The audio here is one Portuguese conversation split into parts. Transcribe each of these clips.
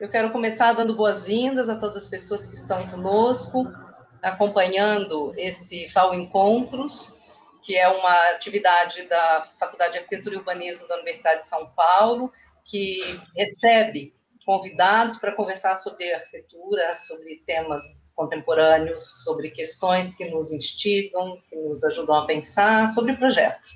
Eu quero começar dando boas-vindas a todas as pessoas que estão conosco, acompanhando esse FAO Encontros, que é uma atividade da Faculdade de Arquitetura e Urbanismo da Universidade de São Paulo, que recebe convidados para conversar sobre arquitetura, sobre temas contemporâneos, sobre questões que nos instigam, que nos ajudam a pensar, sobre projetos.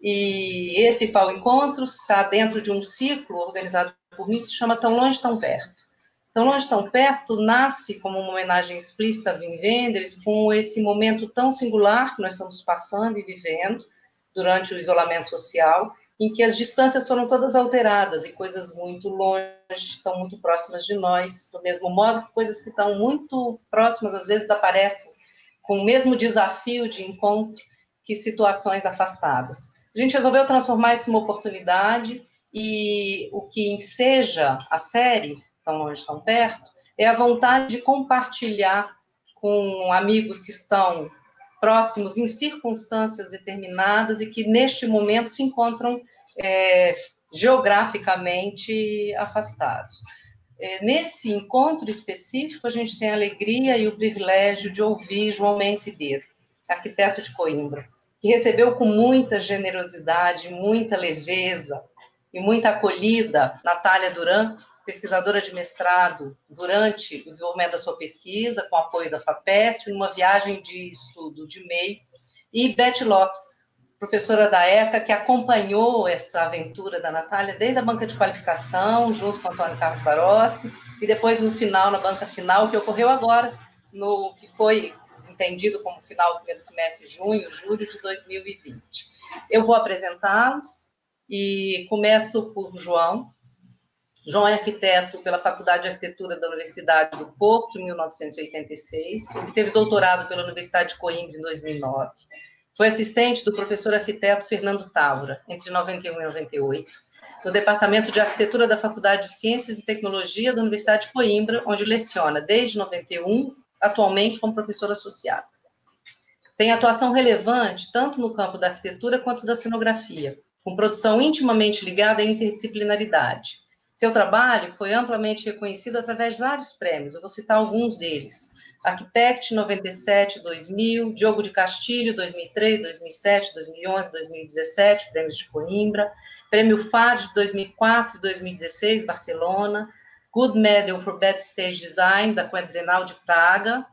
E esse FAO Encontros está dentro de um ciclo organizado por mim se chama Tão Longe, Tão Perto. Tão Longe, Tão Perto nasce como uma homenagem explícita a Wim Wenders com esse momento tão singular que nós estamos passando e vivendo durante o isolamento social, em que as distâncias foram todas alteradas e coisas muito longe estão muito próximas de nós, do mesmo modo que coisas que estão muito próximas às vezes aparecem com o mesmo desafio de encontro que situações afastadas. A gente resolveu transformar isso numa oportunidade e o que enseja a série, tão longe, tão perto, é a vontade de compartilhar com amigos que estão próximos em circunstâncias determinadas e que neste momento se encontram é, geograficamente afastados. É, nesse encontro específico, a gente tem a alegria e o privilégio de ouvir João Mendes Ribeiro, arquiteto de Coimbra que recebeu com muita generosidade, muita leveza e muita acolhida Natália Duran, pesquisadora de mestrado, durante o desenvolvimento da sua pesquisa, com apoio da FAPESP, numa viagem de estudo de MEI, e Beth Lopes, professora da ECA, que acompanhou essa aventura da Natália desde a banca de qualificação, junto com Antônio Carlos Barossi, e depois no final, na banca final, que ocorreu agora, no que foi entendido como final do primeiro semestre, junho, julho de 2020. Eu vou apresentá-los e começo por João. João é arquiteto pela Faculdade de Arquitetura da Universidade do Porto, em 1986. Obteve doutorado pela Universidade de Coimbra em 2009. Foi assistente do professor arquiteto Fernando Távora, entre 91 e 98, no Departamento de Arquitetura da Faculdade de Ciências e Tecnologia da Universidade de Coimbra, onde leciona desde 91 atualmente como professor associado. Tem atuação relevante tanto no campo da arquitetura quanto da cenografia, com produção intimamente ligada à interdisciplinaridade. Seu trabalho foi amplamente reconhecido através de vários prêmios, eu vou citar alguns deles. Arquitect 97, 2000, Diogo de Castilho 2003, 2007, 2011, 2017, prêmios de Coimbra, Prêmio FAD de 2004 e 2016, Barcelona, Good Medal for Bad Stage Design, da Quadrenal de Praga,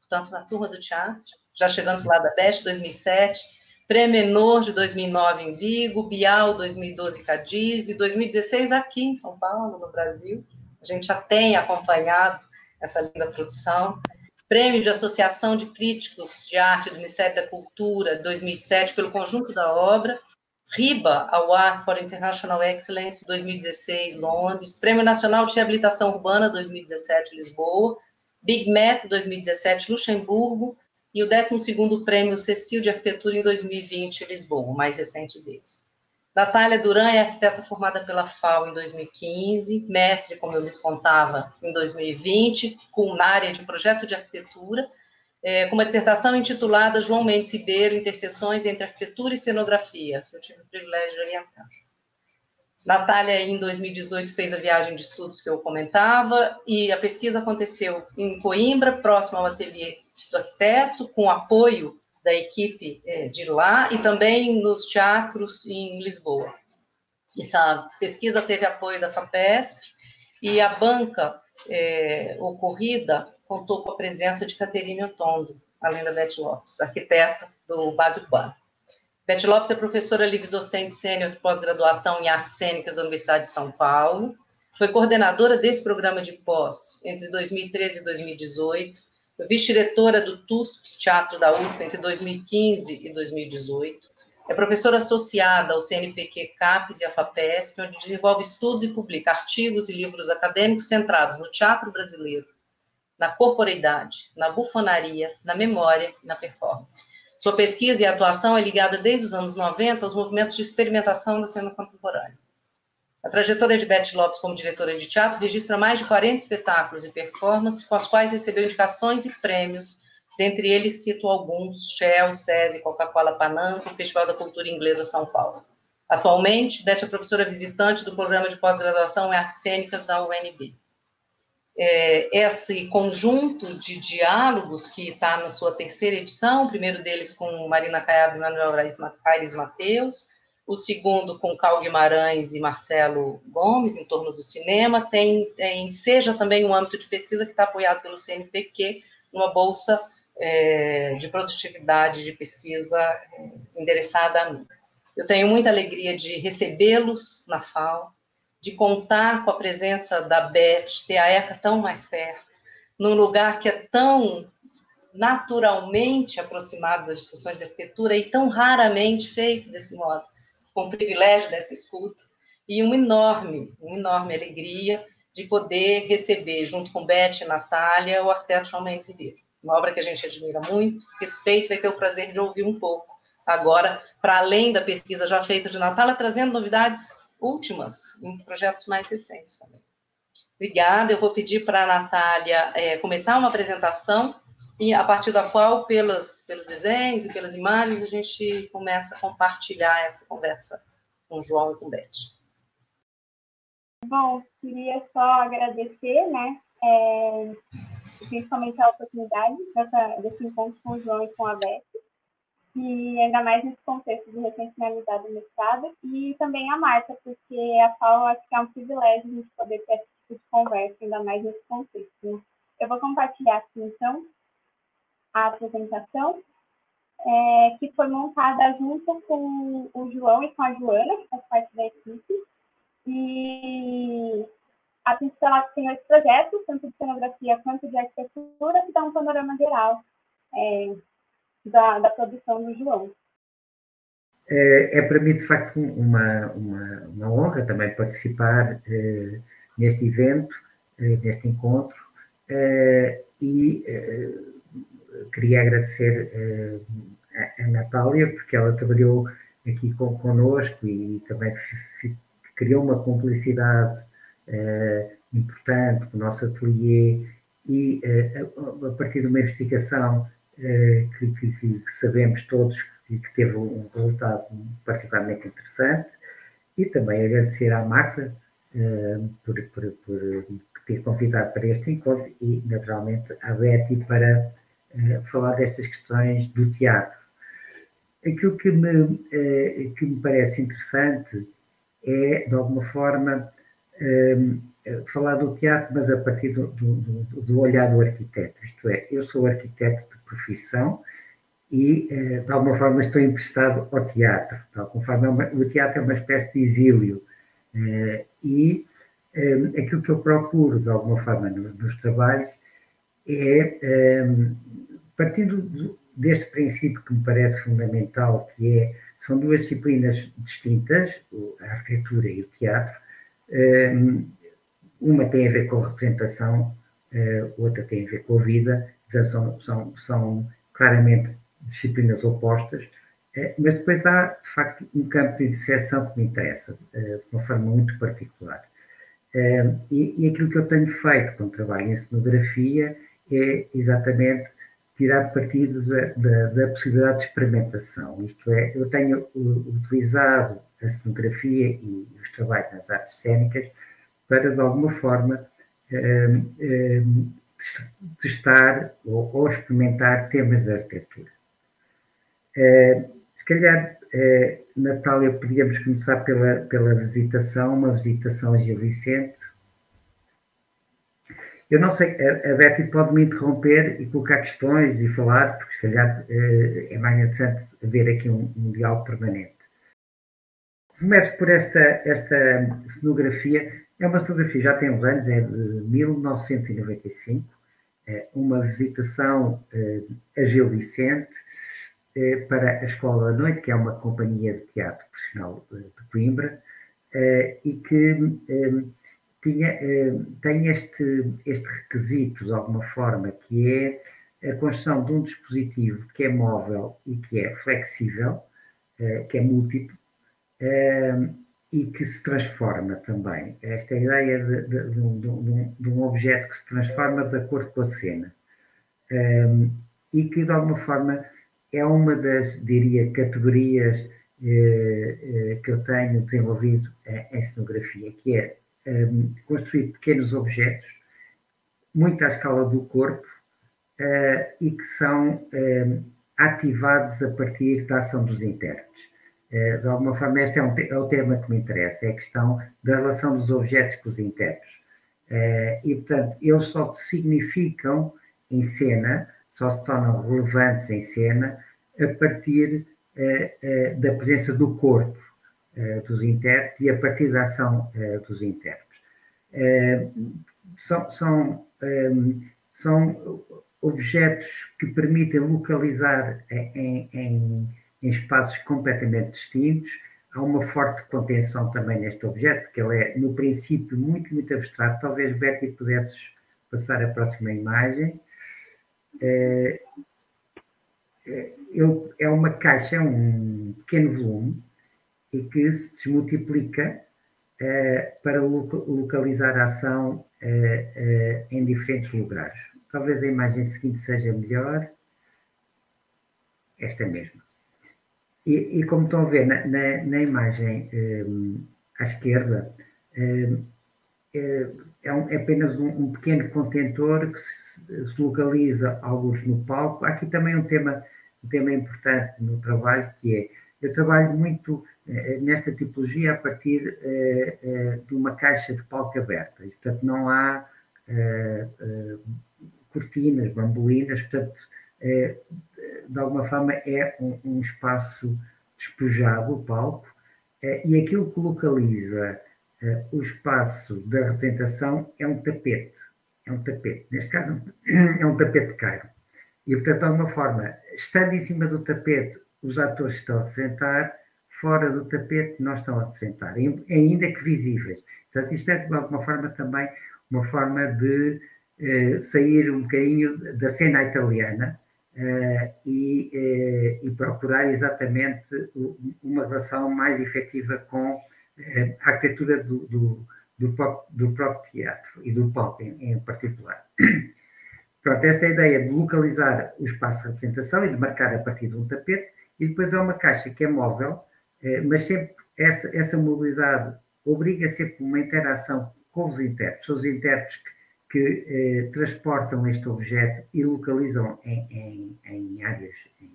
portanto, na turma do teatro, já chegando lá da BEST, 2007, Prêmio Enor de 2009 em Vigo, Bial 2012 em Cadiz, e 2016 aqui em São Paulo, no Brasil. A gente já tem acompanhado essa linda produção. Prêmio de Associação de Críticos de Arte do Ministério da Cultura, 2007, pelo conjunto da obra, RIBA Award for International Excellence 2016, Londres, Prêmio Nacional de Reabilitação Urbana 2017, Lisboa, Big Met 2017, Luxemburgo, e o 12º Prêmio Cecil de Arquitetura em 2020, Lisboa, o mais recente deles. Natália Duran é arquiteta formada pela FAO em 2015, mestre, como eu lhes contava, em 2020, com na área de projeto de arquitetura, é, com uma dissertação intitulada João Mendes Ribeiro, Interseções entre Arquitetura e Cenografia, que eu tive o privilégio de orientar. Natália, em 2018, fez a viagem de estudos que eu comentava, e a pesquisa aconteceu em Coimbra, próximo ao ateliê do arquiteto, com apoio da equipe é, de lá, e também nos teatros em Lisboa. Essa pesquisa teve apoio da FAPESP, e a banca é, ocorrida contou com a presença de Caterine Otondo, além da Beth Lopes, arquiteta do Base Urbana. Beth Lopes é professora livre-docente sênior de pós-graduação em artes cênicas da Universidade de São Paulo, foi coordenadora desse programa de pós entre 2013 e 2018, foi vice-diretora do TUSP, Teatro da USP, entre 2015 e 2018, é professora associada ao CNPq CAPES e à FAPESP, onde desenvolve estudos e publica artigos e livros acadêmicos centrados no teatro brasileiro, na corporeidade, na bufonaria, na memória e na performance. Sua pesquisa e atuação é ligada desde os anos 90 aos movimentos de experimentação da cena contemporânea. A trajetória de Beth Lopes como diretora de teatro registra mais de 40 espetáculos e performances, com as quais recebeu indicações e prêmios, dentre eles cito alguns, Shell, SESI, Coca-Cola Panam, o Festival da Cultura Inglesa São Paulo. Atualmente, Beth é professora visitante do programa de pós-graduação em Artes Cênicas da UNB. É, esse conjunto de diálogos que está na sua terceira edição, o primeiro deles com Marina Caiado e Manuel Aires Mateus, o segundo com Cal Guimarães e Marcelo Gomes, em torno do cinema, tem, tem seja também um âmbito de pesquisa que está apoiado pelo CNPq, uma bolsa é, de produtividade de pesquisa é, endereçada a mim. Eu tenho muita alegria de recebê-los na FAO, de contar com a presença da Beth, ter a ECA tão mais perto, num lugar que é tão naturalmente aproximado das discussões de arquitetura e tão raramente feito desse modo, com o privilégio dessa escuta, e uma enorme, uma enorme alegria de poder receber, junto com Beth e Natália, o arquiteto João Mendes Ribeiro. Uma obra que a gente admira muito, respeito, vai ter o prazer de ouvir um pouco agora, para além da pesquisa já feita de Natália, trazendo novidades últimas em projetos mais recentes também. Obrigada, eu vou pedir para a Natália é, começar uma apresentação e a partir da qual, pelos, pelos desenhos e pelas imagens, a gente começa a compartilhar essa conversa com o João e com o Beth. Bom, queria só agradecer, né, é, principalmente a oportunidade dessa, desse encontro com o João e com a Beth, e ainda mais nesse contexto de recém-finalizado o mestrado, e também a Marta, porque a FAO acho que é um privilégio a gente poder ter esse tipo de conversa, ainda mais nesse contexto. Né? Eu vou compartilhar aqui, então, a apresentação, é, que foi montada junto com o João e com a Joana, que faz parte da equipe, e a Pincel tem esse projeto, tanto de cenografia quanto de arquitetura, que dá um panorama geral é, da, da produção do João. É, é, para mim, de facto, uma, uma, uma honra também participar é, neste evento, é, neste encontro, é, e queria agradecer a, a Natália, porque ela trabalhou aqui com, conosco e também criou uma cumplicidade importante com o nosso ateliê e a partir de uma investigação eh, que, que, que, sabemos todos que, que teve um resultado particularmente interessante, e também agradecer à Marta eh, por, por, por ter convidado para este encontro e, naturalmente, à Betty para eh, falar destas questões do teatro. Aquilo que me, que me parece interessante é, de alguma forma, falar do teatro, mas a partir do, do, do, olhar do arquiteto. Isto é, eu sou arquiteto de profissão e, eh, de alguma forma, estou emprestado ao teatro. De alguma forma, é o teatro é uma espécie de exílio. Eh, e eh, aquilo que eu procuro, de alguma forma, nos trabalhos é, partindo deste princípio que me parece fundamental, que é, são duas disciplinas distintas, a arquitetura e o teatro, uma tem a ver com a representação, uh, outra tem a ver com a vida, então são, são, são claramente disciplinas opostas, uh, mas depois há, de facto, um campo de interseção que me interessa, uh, de uma forma muito particular. E, e, aquilo que eu tenho feito quando trabalho em cenografia é exatamente tirar partido da, da, da, possibilidade de experimentação. Isto é, eu tenho utilizado a cenografia e os trabalhos nas artes cênicas para, de alguma forma, eh, eh, testar ou, ou experimentar temas de arquitetura. Eh, se calhar, Natália, podíamos começar pela, pela visitação, uma visitação a Gil Vicente. Eu não sei, a, Betty pode me interromper e colocar questões e falar, porque se calhar é mais interessante haver aqui um, um diálogo permanente. Começo por esta, esta cenografia é uma fotografia, já tem uns anos, é de 1995, é uma visitação é, a Gil Vicente é, para a Escola da Noite, que é uma companhia de teatro profissional de Coimbra, e que tinha, tem este, este requisito, de alguma forma, que é a construção de um dispositivo que é móvel e que é flexível, que é múltiplo, e que se transforma também. Esta ideia de, de, de, um, de, um, objeto que se transforma de acordo com a cena. Um, e que, de alguma forma, é uma das, diria, categorias que eu tenho desenvolvido em cenografia, que é um, construir pequenos objetos, muito à escala do corpo, uh, e que são um, ativados a partir da ação dos intérpretes. Uh, de alguma forma, este é, um, é, o tema que me interessa, é a questão da relação dos objetos com os intérpretes. Uh, e, portanto, eles só significam em cena, só se tornam relevantes em cena, a partir da presença do corpo dos intérpretes e a partir da ação dos intérpretes. são, são, são objetos que permitem localizar em, em, em, espaços completamente distintos. Há uma forte contenção também neste objeto, porque ele é, no princípio, muito, muito abstrato. Talvez, Betty, pudesses passar a próxima imagem. É, ele é uma caixa, um pequeno volume, e que se desmultiplica é, para localizar a ação é, é, em diferentes lugares. Talvez a imagem seguinte seja melhor. Esta mesma. E, e como estão a ver na, na, na imagem um, à esquerda, um, é, é, apenas um, um, pequeno contentor que se, se, localiza alguns no palco. Há aqui também um tema, um tema importante no trabalho, que é, eu trabalho muito eh, nesta tipologia a partir eh, de uma caixa de palco aberta. E, portanto, não há cortinas, bambolinas, portanto, é, de alguma forma é um, um espaço despojado, o palco, é, e aquilo que localiza é, o espaço da representação é um tapete. É um tapete. Neste caso, é um tapete caro. E, portanto, de alguma forma, estando em cima do tapete, os atores estão a representar, fora do tapete, não estão a representar, ainda que visíveis. Portanto, isto é, de alguma forma, também uma forma de eh, sair um bocadinho da cena italiana eh, e, eh, e, procurar exatamente uma relação mais efetiva com a arquitetura do, do, do, do próprio teatro e do palco em, em particular. Pronto, esta é a ideia de localizar o espaço de representação e de marcar a partir de um tapete, e depois há uma caixa que é móvel, mas sempre essa, essa mobilidade obriga sempre uma interação com os intérpretes, os intérpretes que que eh, transportam este objeto e localizam em, em, em, áreas, em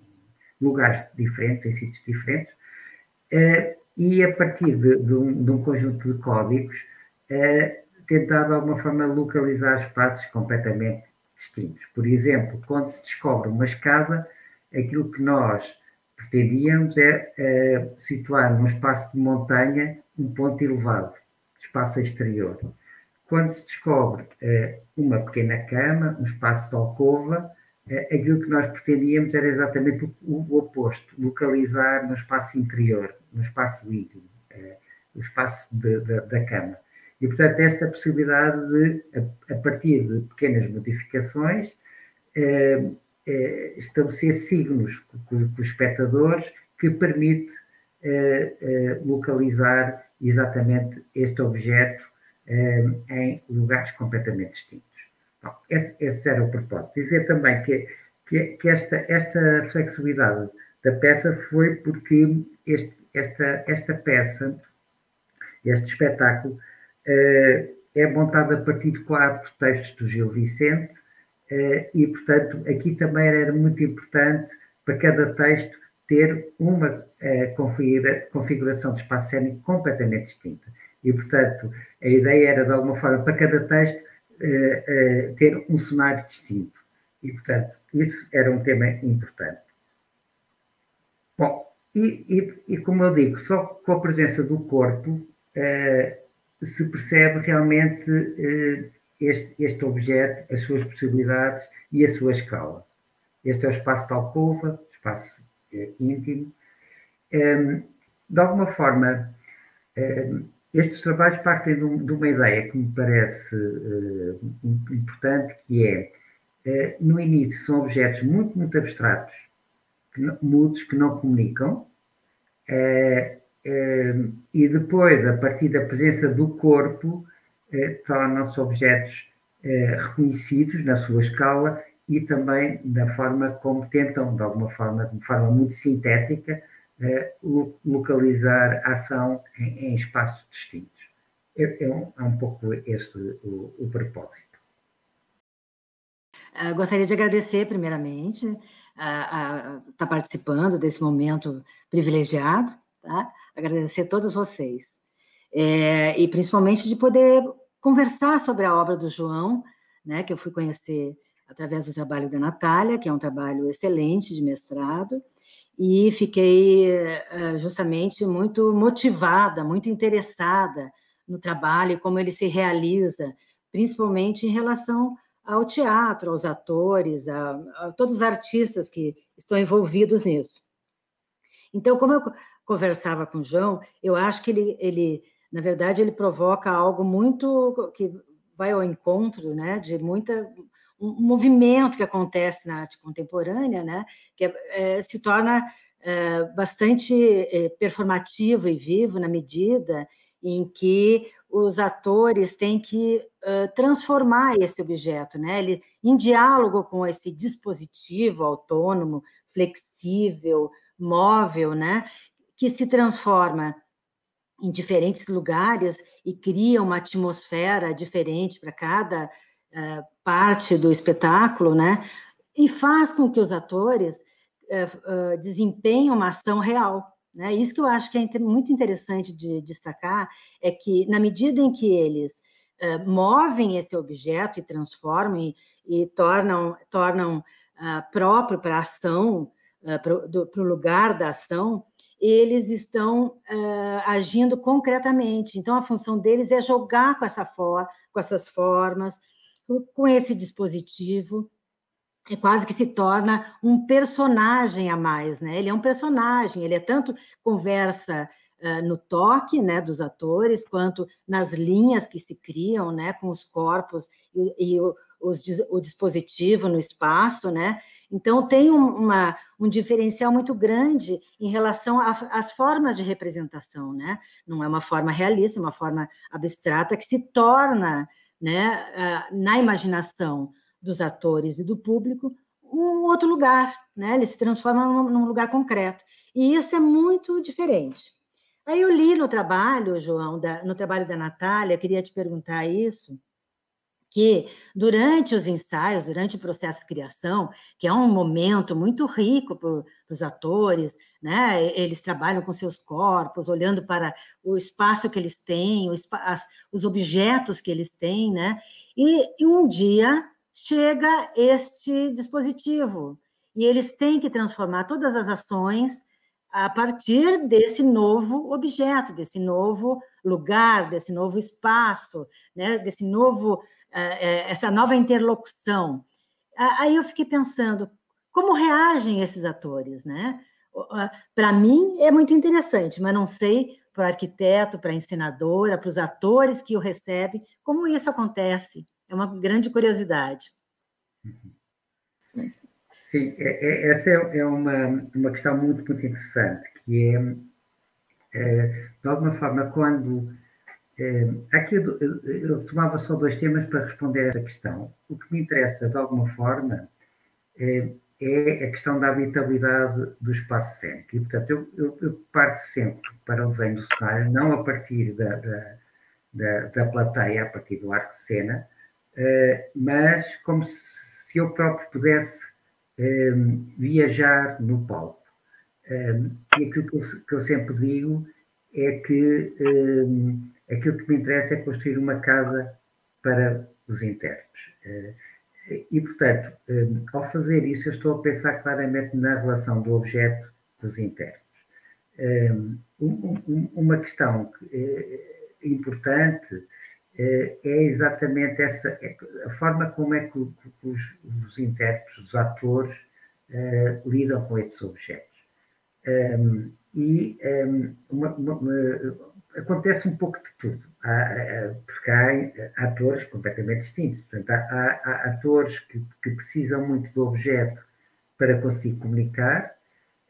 lugares diferentes, em sítios diferentes, eh, e a partir de, de, um, de, um, conjunto de códigos, eh, tentar de alguma forma localizar espaços completamente distintos. Por exemplo, quando se descobre uma escada, aquilo que nós pretendíamos é eh, situar num espaço de montanha um ponto elevado, espaço exterior quando se descobre uh, uma pequena cama, um espaço de alcova, uh, aquilo que nós pretendíamos era exatamente o, o, oposto, localizar no espaço interior, no espaço íntimo, uh, o espaço de, de, da cama. E, portanto, esta possibilidade de, a, a partir de pequenas modificações, estabelecer signos com, os espectadores que permite localizar exatamente este objeto eh, em lugares completamente distintos. Bom, esse, esse, era o propósito. Dizer também que, que, que, esta, esta flexibilidade da peça foi porque este, esta, esta peça, este espetáculo, é montado a partir de quatro textos do Gil Vicente e, portanto, aqui também era muito importante para cada texto ter uma configura, configuração de espaço cênico completamente distinta. E, portanto, a ideia era, de alguma forma, para cada texto, eh, eh, ter um cenário distinto. E, portanto, isso era um tema importante. Bom, e, e, e como eu digo, só com a presença do corpo eh, se percebe realmente este, este objeto, as suas possibilidades e a sua escala. Este é o espaço de alcova, espaço íntimo. de alguma forma, estes trabalhos partem de, um, de, uma ideia que me parece uh, importante, que é, uh, no início, são objetos muito, muito abstratos, que não, mudos, que não comunicam, uh, e depois, a partir da presença do corpo, tornam-se objetos reconhecidos na sua escala e também da forma como tentam, de alguma forma, de forma muito sintética, localizar a ação em, em espaços distintos. É, é, um, é, um, pouco este o, o propósito. Uh, gostaria de agradecer, primeiramente, a estar tá participando desse momento privilegiado, tá? agradecer a todos vocês, é, e principalmente de poder conversar sobre a obra do João, né, que eu fui conhecer através do trabalho da Natália, que é um trabalho excelente de mestrado, e fiquei uh, justamente muito motivada, muito interessada no trabalho e como ele se realiza, principalmente em relação ao teatro, aos atores, a, a, todos os artistas que estão envolvidos nisso. Então, como eu conversava com o João, eu acho que ele, ele na verdade, ele provoca algo muito que vai ao encontro, né, de muita um movimento que acontece na arte contemporânea, né, que é, é, se torna é, bastante é, performativo e vivo na medida em que os atores têm que uh, transformar esse objeto, né? Ele, em diálogo com esse dispositivo autônomo, flexível, móvel, né? Que se transforma em diferentes lugares e cria uma atmosfera diferente para cada uh, parte do espetáculo, né? E faz com que os atores uh, desempenhem uma ação real, né? Isso que eu acho que é muito interessante de destacar é que, na medida em que eles uh, movem esse objeto e transformam e, e tornam, tornam uh, próprio para a ação, uh, para o lugar da ação, eles estão agindo concretamente. Então, a função deles é jogar com, essa for com essas formas, com esse dispositivo, é quase que se torna um personagem a mais, né? Ele é um personagem, ele é tanto conversa uh, no toque, né, dos atores, quanto nas linhas que se criam, né, com os corpos e, e o, os, o dispositivo no espaço, né? Então tem um, uma, um diferencial muito grande em relação às formas de representação, né? Não é uma forma realista, é uma forma abstrata que se torna, né, uh, na imaginação dos atores e do público um outro lugar, né? Ele se transforma num, num lugar concreto. E isso é muito diferente. Aí eu li no trabalho, João, da, no trabalho da Natália, eu queria te perguntar isso, que durante os ensaios, durante o processo de criação, que é um momento muito rico para os atores, né? Eles trabalham com seus corpos, olhando para o espaço que eles têm, os, os objetos que eles têm, né? E, e um dia chega este dispositivo e eles têm que transformar todas as ações a partir desse novo objeto, desse novo lugar, desse novo espaço, né? desse novo, essa nova interlocução. Aí eu fiquei pensando, como reagem esses atores, né? Para mim é muito interessante, mas não sei para o arquiteto, para a ensinadora, para os atores que o recebem, como isso acontece. É uma grande curiosidade. Sim, é, é, essa é, é, uma, uma questão muito, muito interessante, que é, é de alguma forma, quando. É, aqui eu, eu, tomava só dois temas para responder essa questão. O que me interessa, de alguma forma, é, é a questão da habitabilidade do espaço cênico. E, portanto, eu, eu, eu, parto sempre para o desenho do cenário, não a partir da, da, da, da plateia, a partir do arco de cena, uh, mas como se eu próprio pudesse viajar no palco. Um, e aquilo que eu, que eu, sempre digo é que um, aquilo que me interessa é construir uma casa para os intérpretes. Uh, e, portanto, ao fazer isso, eu estou a pensar claramente na relação do objeto dos intérpretes. uma questão eh, importante é, exatamente essa é a forma como é que os, os intérpretes, os atores, lidam com estes objetos. E um, uma, uma, acontece um pouco de tudo, há, porque há atores completamente distintos. Portanto, há, há, atores que, que, precisam muito do objeto para conseguir comunicar,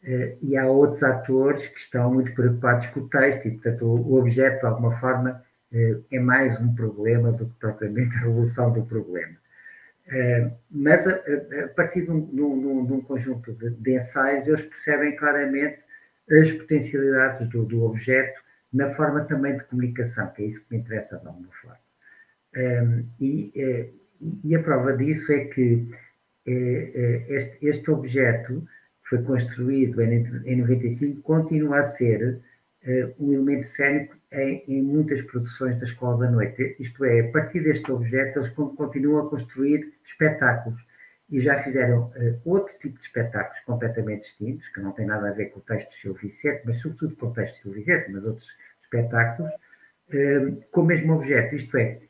uh, e há outros atores que estão muito preocupados com o texto, e, portanto, o, objeto, de alguma forma, eh, é mais um problema do que propriamente a resolução do problema. Eh, mas a, a partir de um, de um, de um conjunto de, de, ensaios, eles percebem claramente as potencialidades do, do objeto na forma também de comunicação, que é isso que me interessa de alguma forma. Um, e, eh, e, a prova disso é que eh, eh, este, este objeto que foi construído em, em 95 continua a ser um elemento cénico em, em, muitas produções da Escola da Noite. Isto é, a partir deste objeto, eles continuam a construir espetáculos e já fizeram uh, outro tipo de espetáculos completamente distintos, que não tem nada a ver com o texto de Silvio Vicente, mas sobretudo com o texto de Silvio Vicente, mas outros espetáculos, uh, com o mesmo objeto. Isto é,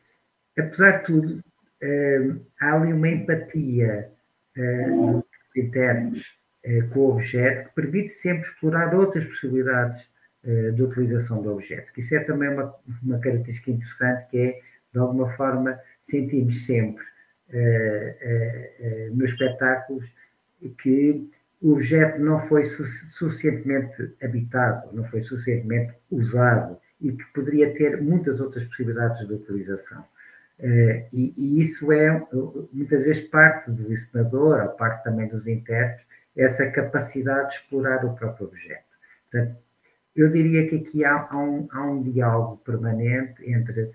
apesar de tudo, uh, há ali uma empatia dos intérpretes com o objeto que permite sempre explorar outras possibilidades de utilização do objeto. Isso é também uma, uma característica interessante, que é, de alguma forma, sentimos sempre eh, eh, eh, nos espetáculos que o objeto não foi su suficientemente habitado, não foi suficientemente usado e que poderia ter muitas outras possibilidades de utilização. Uh, e, e, isso é, muitas vezes, parte do encenador, a parte também dos intérpretes, essa capacidade de explorar o próprio objeto. Portanto, eu diria que aqui há, há, um, há um diálogo permanente entre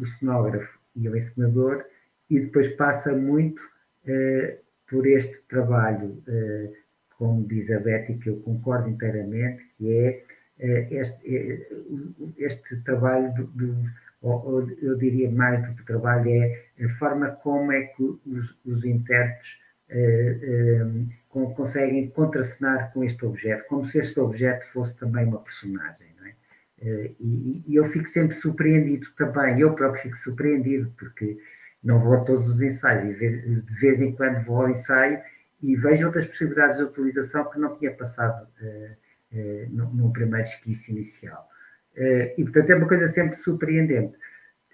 o cenógrafo e o encenador, e depois passa muito uh, por este trabalho, uh, como diz a Betty, que eu concordo inteiramente, que é uh, este, este, trabalho, do, do, eu diria mais do que trabalho, é a forma como é que os, os intérpretes conseguem contracenar com este objeto, como se este objeto fosse também uma personagem. É? E, e eu fico sempre surpreendido também, eu próprio fico surpreendido, porque não vou a todos os ensaios, e de vez em quando vou ao ensaio e vejo outras possibilidades de utilização que não tinha passado uh, uh, no, no, primeiro esquice inicial. Uh, e, portanto, é uma coisa sempre surpreendente.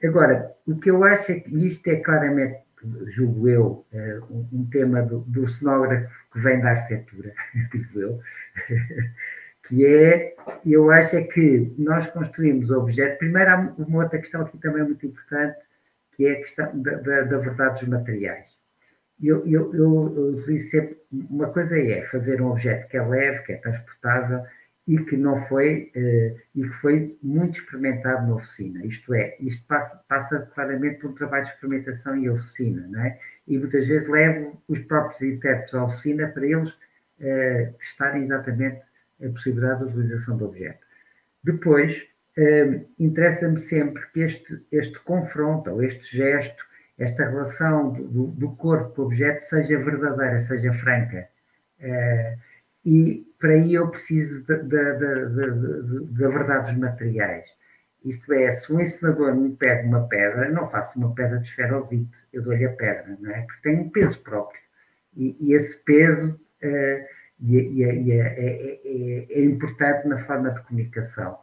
Agora, o que eu acho é que isto é claramente, julgo eu, um, um, tema do, do cenógrafo que vem da arquitetura, digo eu, que é, eu acho é que nós construímos o objeto. Primeiro, há uma outra questão aqui também muito importante, que é a questão da, da, da verdade dos materiais. Eu, eu, eu, eu sempre, uma coisa é fazer um objeto que é leve, que é transportável e que não foi, eh, e que foi muito experimentado na oficina. Isto é, isto passa, passa claramente por um trabalho de experimentação e oficina, não é? E muitas vezes levo os próprios intérpretes à oficina para eles eh, testarem exatamente a possibilidade de utilização do objeto. Depois, uh, interessa-me sempre que este, este confronto, ou este gesto, esta relação do, do corpo com o objeto seja verdadeira, seja franca. Uh, e para aí eu preciso da, da verdade dos materiais. Isto é, se um ensinador me pede uma pedra, não faço uma pedra de esferovite, eu dou-lhe a pedra, não é? Porque tem um peso próprio. E, e esse peso uh, e, e, é, é, é, é, importante na forma de comunicação.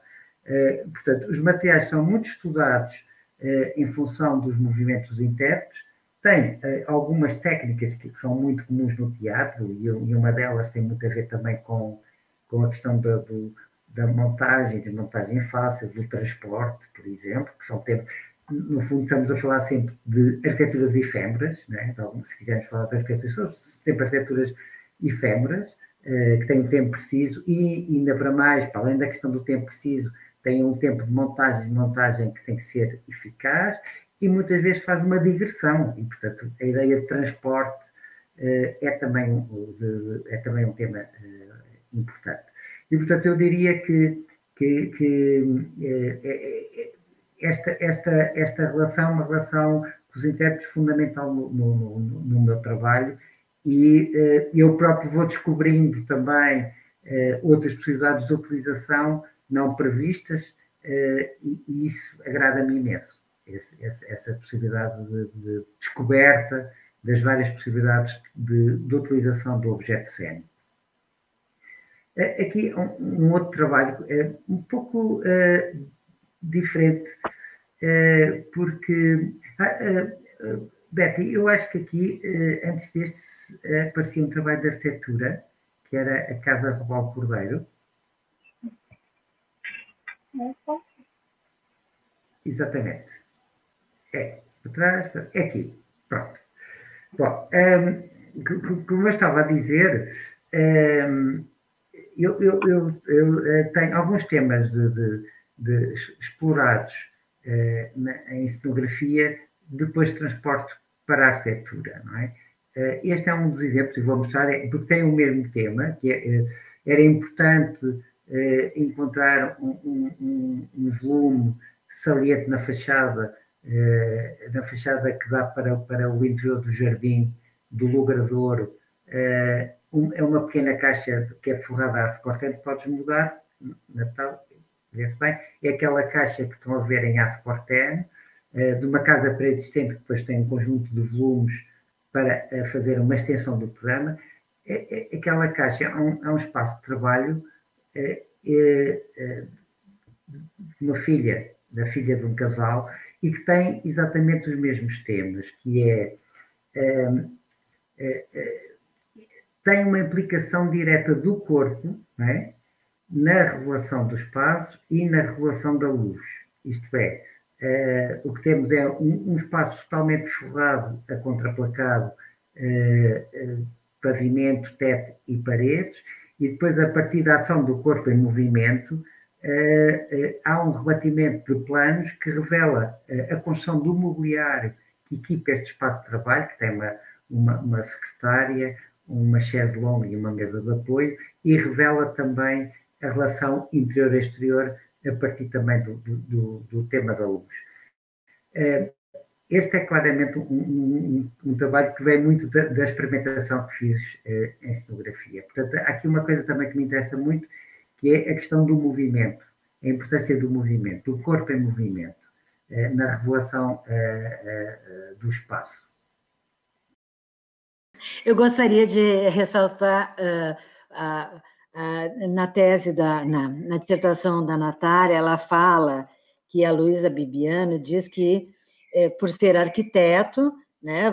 Eh, portanto, os materiais são muito estudados em função dos movimentos intérpretes, tem eh, algumas técnicas que são muito comuns no teatro, e, uma delas tem muito a ver também com, com a questão da, do, da montagem, de montagem fácil, do transporte, por exemplo, que são tempos. No fundo, estamos a falar sempre de arquiteturas efêmeras, né? então, se quisermos falar de arquiteturas, são sempre arquiteturas efêmeras, que têm um tempo preciso, e ainda para mais, para além da questão do tempo preciso, tem um tempo de montagem, de montagem que tem que ser eficaz e muitas vezes faz uma digressão e, portanto, a ideia de transporte uh, é, também, de, é também um tema uh, importante. E, portanto, eu diria que, que, que uh, esta, esta, esta relação uma relação com os intérpretes fundamental no, no, no meu trabalho e eu próprio vou descobrindo também outras possibilidades de utilização não previstas, uh, e, e, isso agrada-me imenso, esse, esse, essa possibilidade de, de, descoberta das várias possibilidades de, de utilização do objeto cénico. Uh, aqui um, um, outro trabalho uh, um pouco diferente, porque Betty, eu acho que aqui, antes deste, aparecia um trabalho de arquitetura, que era a Casa Robal Cordeiro, Exatamente. É, atrás, é aqui. Pronto. Bom, um, como eu estava a dizer, um, eu, eu, eu, eu, tenho alguns temas de, de, de explorados na, em cenografia, depois transporte para a arquitetura, não é? Este é um dos exemplos, e vou mostrar, é, porque tem o mesmo tema, que é, era importante encontrar um, um, um volume saliente na fachada, na fachada que dá para, para o interior do jardim do Logradouro, é uma pequena caixa que é forrada a cortante, podes mudar, Natal, vê-se bem, é aquela caixa que estão a ver em aço cortante, de uma casa pré-existente que depois tem um conjunto de volumes para fazer uma extensão do programa, é, é, aquela caixa é um, é um, espaço de trabalho uma filha, da filha de um casal, e que tem exatamente os mesmos temas, que é é, é, tem uma implicação direta do corpo é? na revelação do espaço e na revelação da luz. Isto é, é o que temos é um, um, espaço totalmente forrado, a contraplacado, é, é, pavimento, teto e paredes, e depois, a partir da ação do corpo em movimento, há um rebatimento de planos que revela a construção do mobiliário que equipa este espaço de trabalho, que tem uma, uma, uma secretária, uma chaise longue e uma mesa de apoio, e revela também a relação interior-exterior a partir também do, do, do, tema da luz. Eh, este é claramente um, um, um, trabalho que vem muito da, da experimentação que fiz eh, em cenografia. Portanto, há aqui uma coisa também que me interessa muito, que é a questão do movimento, a importância do movimento, do corpo em movimento, eh, na revelação do espaço. Eu gostaria de ressaltar uh, na tese da na, na, dissertação da Natália, ela fala que a Luísa Bibiano diz que eh, por ser arquiteto, né,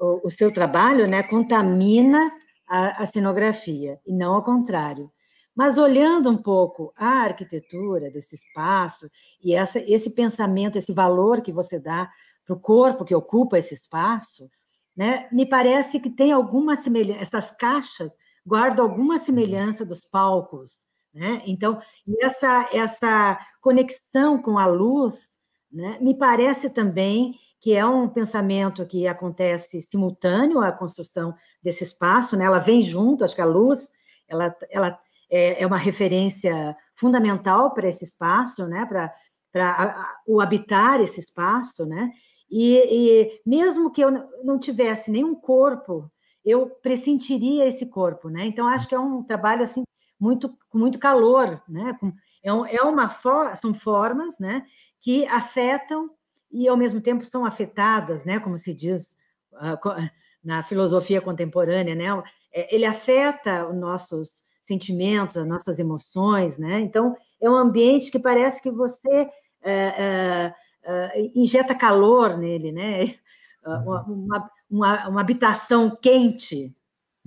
o, o, seu trabalho, né, contamina a, a cenografia e não ao contrário. Mas olhando um pouco a arquitetura desse espaço e essa, esse pensamento, esse valor que você dá para o corpo que ocupa esse espaço, né? Me parece que tem alguma semelhança, essas caixas guardam alguma semelhança dos palcos, né? Então, essa essa conexão com a luz, né? Me parece também que é um pensamento que acontece simultâneo à construção desse espaço, né? Ela vem junto, acho que a luz, ela, ela é, é uma referência fundamental para esse espaço, né? Para para o habitar esse espaço, né? E, e, mesmo que eu não tivesse nenhum corpo, eu pressentiria esse corpo, né? Então acho que é um trabalho assim muito com muito calor, né? É, um, é uma for, são formas, né? Que afetam e ao mesmo tempo são afetadas, né? Como se diz uh, na filosofia contemporânea, né? É, ele afeta os nossos sentimentos, as nossas emoções, né? Então é um ambiente que parece que você uh, uh, uh, injeta calor nele, né? Uma, uma, uma, uma habitação quente.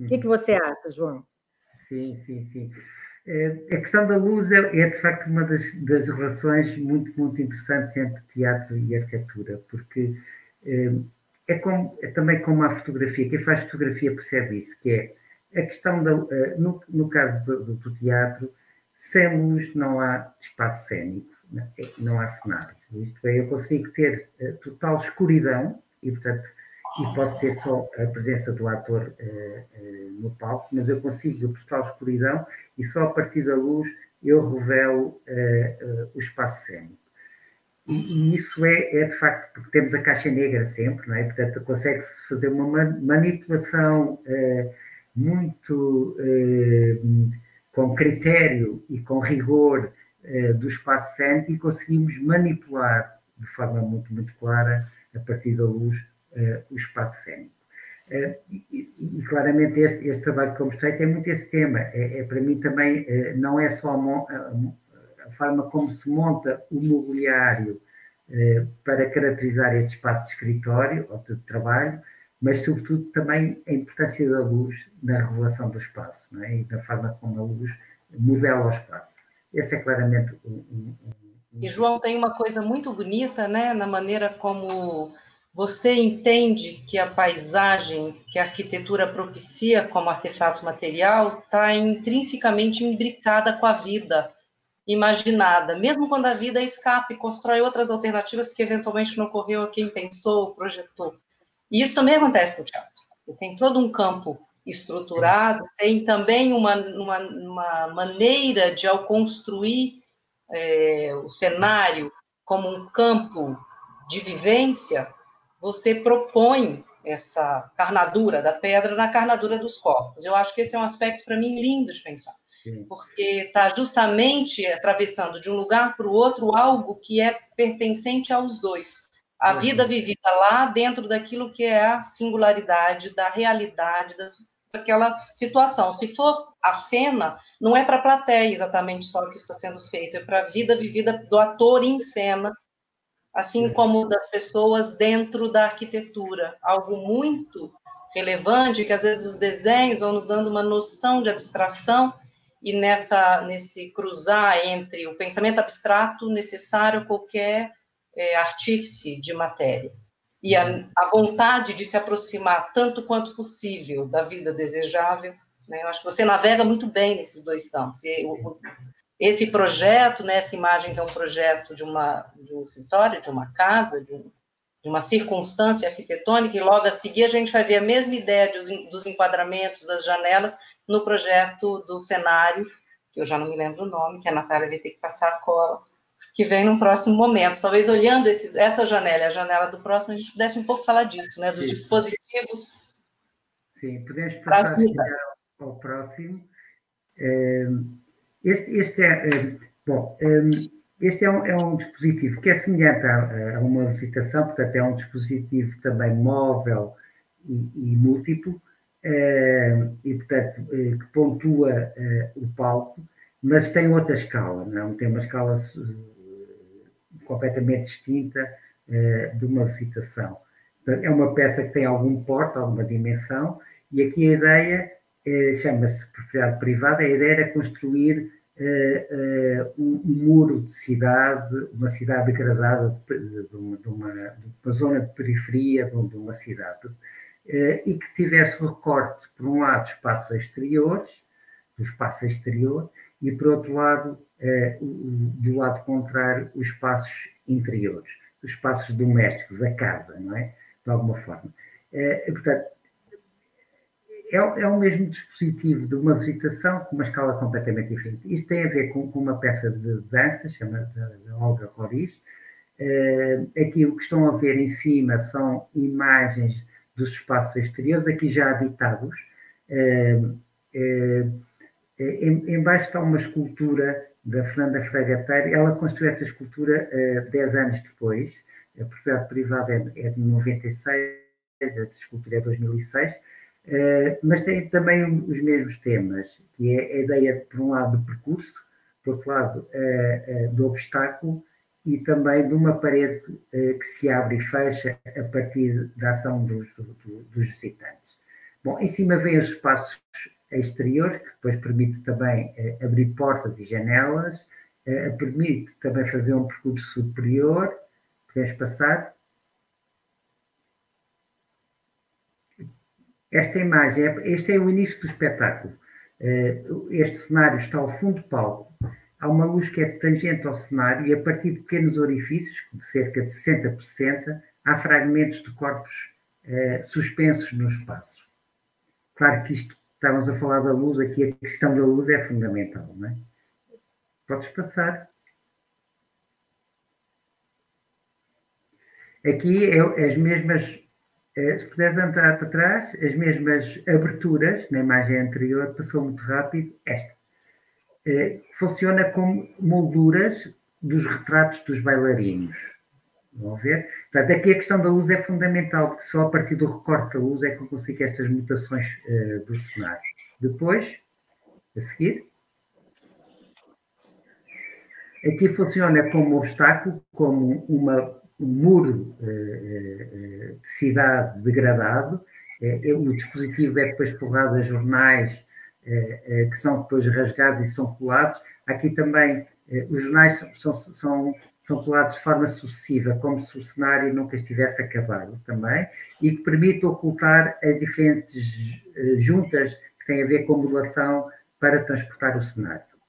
O que, que uhum. você acha, João? Sim, sim, sim. É, a questão da luz é, é, de facto uma das, das, relações muito, muito interessantes entre teatro e arquitetura, porque é, é, como, é, também como a fotografia, quem faz fotografia percebe isso, que é a questão da, no, no caso do, do, teatro, sem luz não há espaço cênico, não há cenário. Isto é, eu consigo ter total escuridão e, portanto, e posso ter só a presença do ator uh, uh, no palco, mas eu consigo total escuridão e só a partir da luz eu revelo o espaço cênico. E, e, isso é, é, de facto, porque temos a caixa negra sempre, não é? Portanto, consegue-se fazer uma manipulação muito com critério e com rigor do espaço cénico e conseguimos manipular de forma muito, muito clara, a partir da luz, o espaço cénico. Eh, e, e, claramente este, este, trabalho que eu mostrei tem muito esse tema. É, é para mim também não é só a, a, forma como se monta o mobiliário para caracterizar este espaço de escritório ou de trabalho, mas sobretudo também a importância da luz na revelação do espaço é? e da forma como a luz modela o espaço. Esse é claramente um, um, um... E João tem uma coisa muito bonita, né, na maneira como você entende que a paisagem que a arquitetura propicia como artefato material está intrinsecamente imbricada com a vida imaginada, mesmo quando a vida escapa e constrói outras alternativas que eventualmente não ocorreu a quem pensou, projetou. E isso também acontece no teatro. Tem todo um campo estruturado, tem também uma, uma, uma maneira de, ao construir é, o cenário como um campo de vivência, você propõe essa carnadura da pedra na carnadura dos corpos. Eu acho que esse é um aspecto, para mim, lindo de pensar, Sim. porque está justamente atravessando de um lugar para o outro algo que é pertencente aos dois. A uhum. vida vivida lá dentro daquilo que é a singularidade da realidade das, daquela situação. Se for a cena, não é para a plateia exatamente só o que está sendo feito, é para a vida vivida do ator em cena assim como das pessoas dentro da arquitetura, algo muito relevante que às vezes os desenhos vão nos dando uma noção de abstração e nessa nesse cruzar entre o pensamento abstrato necessário a qualquer é, artífice de matéria e a, a, vontade de se aproximar tanto quanto possível da vida desejável, né? Eu acho que você navega muito bem nesses dois campos. E o, esse projeto, né, essa imagem que é um projeto de, uma, de um escritório, de uma casa, de, um, de, uma circunstância arquitetônica, e logo a seguir a gente vai ver a mesma ideia dos, dos enquadramentos das janelas no projeto do cenário, que eu já não me lembro o nome, que a Natália vai ter que passar a cola, que vem num próximo momento. Talvez olhando esses, essa janela, a janela do próximo, a gente pudesse um pouco falar disso, né, dos Sim. dispositivos. Sim, podemos passar ao próximo. É este, este é, eh, bom, eh, este é um, é um, dispositivo que é semelhante a, a, uma visitação, portanto, é um dispositivo também móvel e, e múltiplo, eh, e, portanto, que pontua o palco, mas tem outra escala, não é? tem uma escala completamente distinta de uma visitação. É uma peça que tem algum porte, alguma dimensão, e aqui a ideia é, chama-se propriedade privada, a ideia era construir é, é, um, muro de cidade, uma cidade degradada de, de, uma, de, uma, de uma, zona de periferia de, uma cidade, é, e que tivesse recorte, por um lado, espaços exteriores, do espaço exterior, e por outro lado, do lado contrário, os espaços interiores, os espaços domésticos, a casa, não é? De alguma forma. portanto, é, é o mesmo dispositivo de uma visitação com uma escala completamente diferente. Isto tem a ver com, com uma peça de dança chamada Olga Roriz. Uh, aqui o que estão a ver em cima são imagens dos espaços exteriores, aqui já habitados. Uh, uh, em, embaixo está uma escultura da Fernanda Fragateiro. Ela construiu esta escultura uh, 10 anos depois. A propriedade privada é, é de 96, esta escultura é de 2006 eh, mas tem também os mesmos temas, que é a ideia, de, por um lado, do percurso, por outro lado, eh, eh, do obstáculo e também de uma parede que se abre e fecha a partir da ação dos, dos visitantes. Bom, em cima vem os espaços exteriores, que depois permite também abrir portas e janelas, permite também fazer um percurso superior. Podemos passar? Esta imagem, é, este é o início do espetáculo. Eh, este cenário está ao fundo do palco. Há uma luz que é tangente ao cenário e a partir de pequenos orifícios, de cerca de 60 por 60, há fragmentos de corpos eh, suspensos no espaço. Claro que isto, estávamos a falar da luz, aqui a questão da luz é fundamental, não é? Podes passar. Aqui é as mesmas se puderes entrar para trás, as mesmas aberturas na imagem anterior, passou muito rápido, esta. Eh, funciona como molduras dos retratos dos bailarinos. Vão ver? Portanto, aqui a questão da luz é fundamental, porque só a partir do recorte da luz é que eu consigo estas mutações do cenário. Depois, a seguir, aqui funciona como obstáculo, como uma um muro eh, eh, de cidade degradado. Eh, o dispositivo é depois forrado a jornais que são depois rasgados e são colados. Aqui também os jornais são, são, são colados de forma sucessiva, como se o cenário nunca estivesse acabado também, e que permite ocultar as diferentes eh, juntas que têm a ver com modulação para transportar o cenário. Estão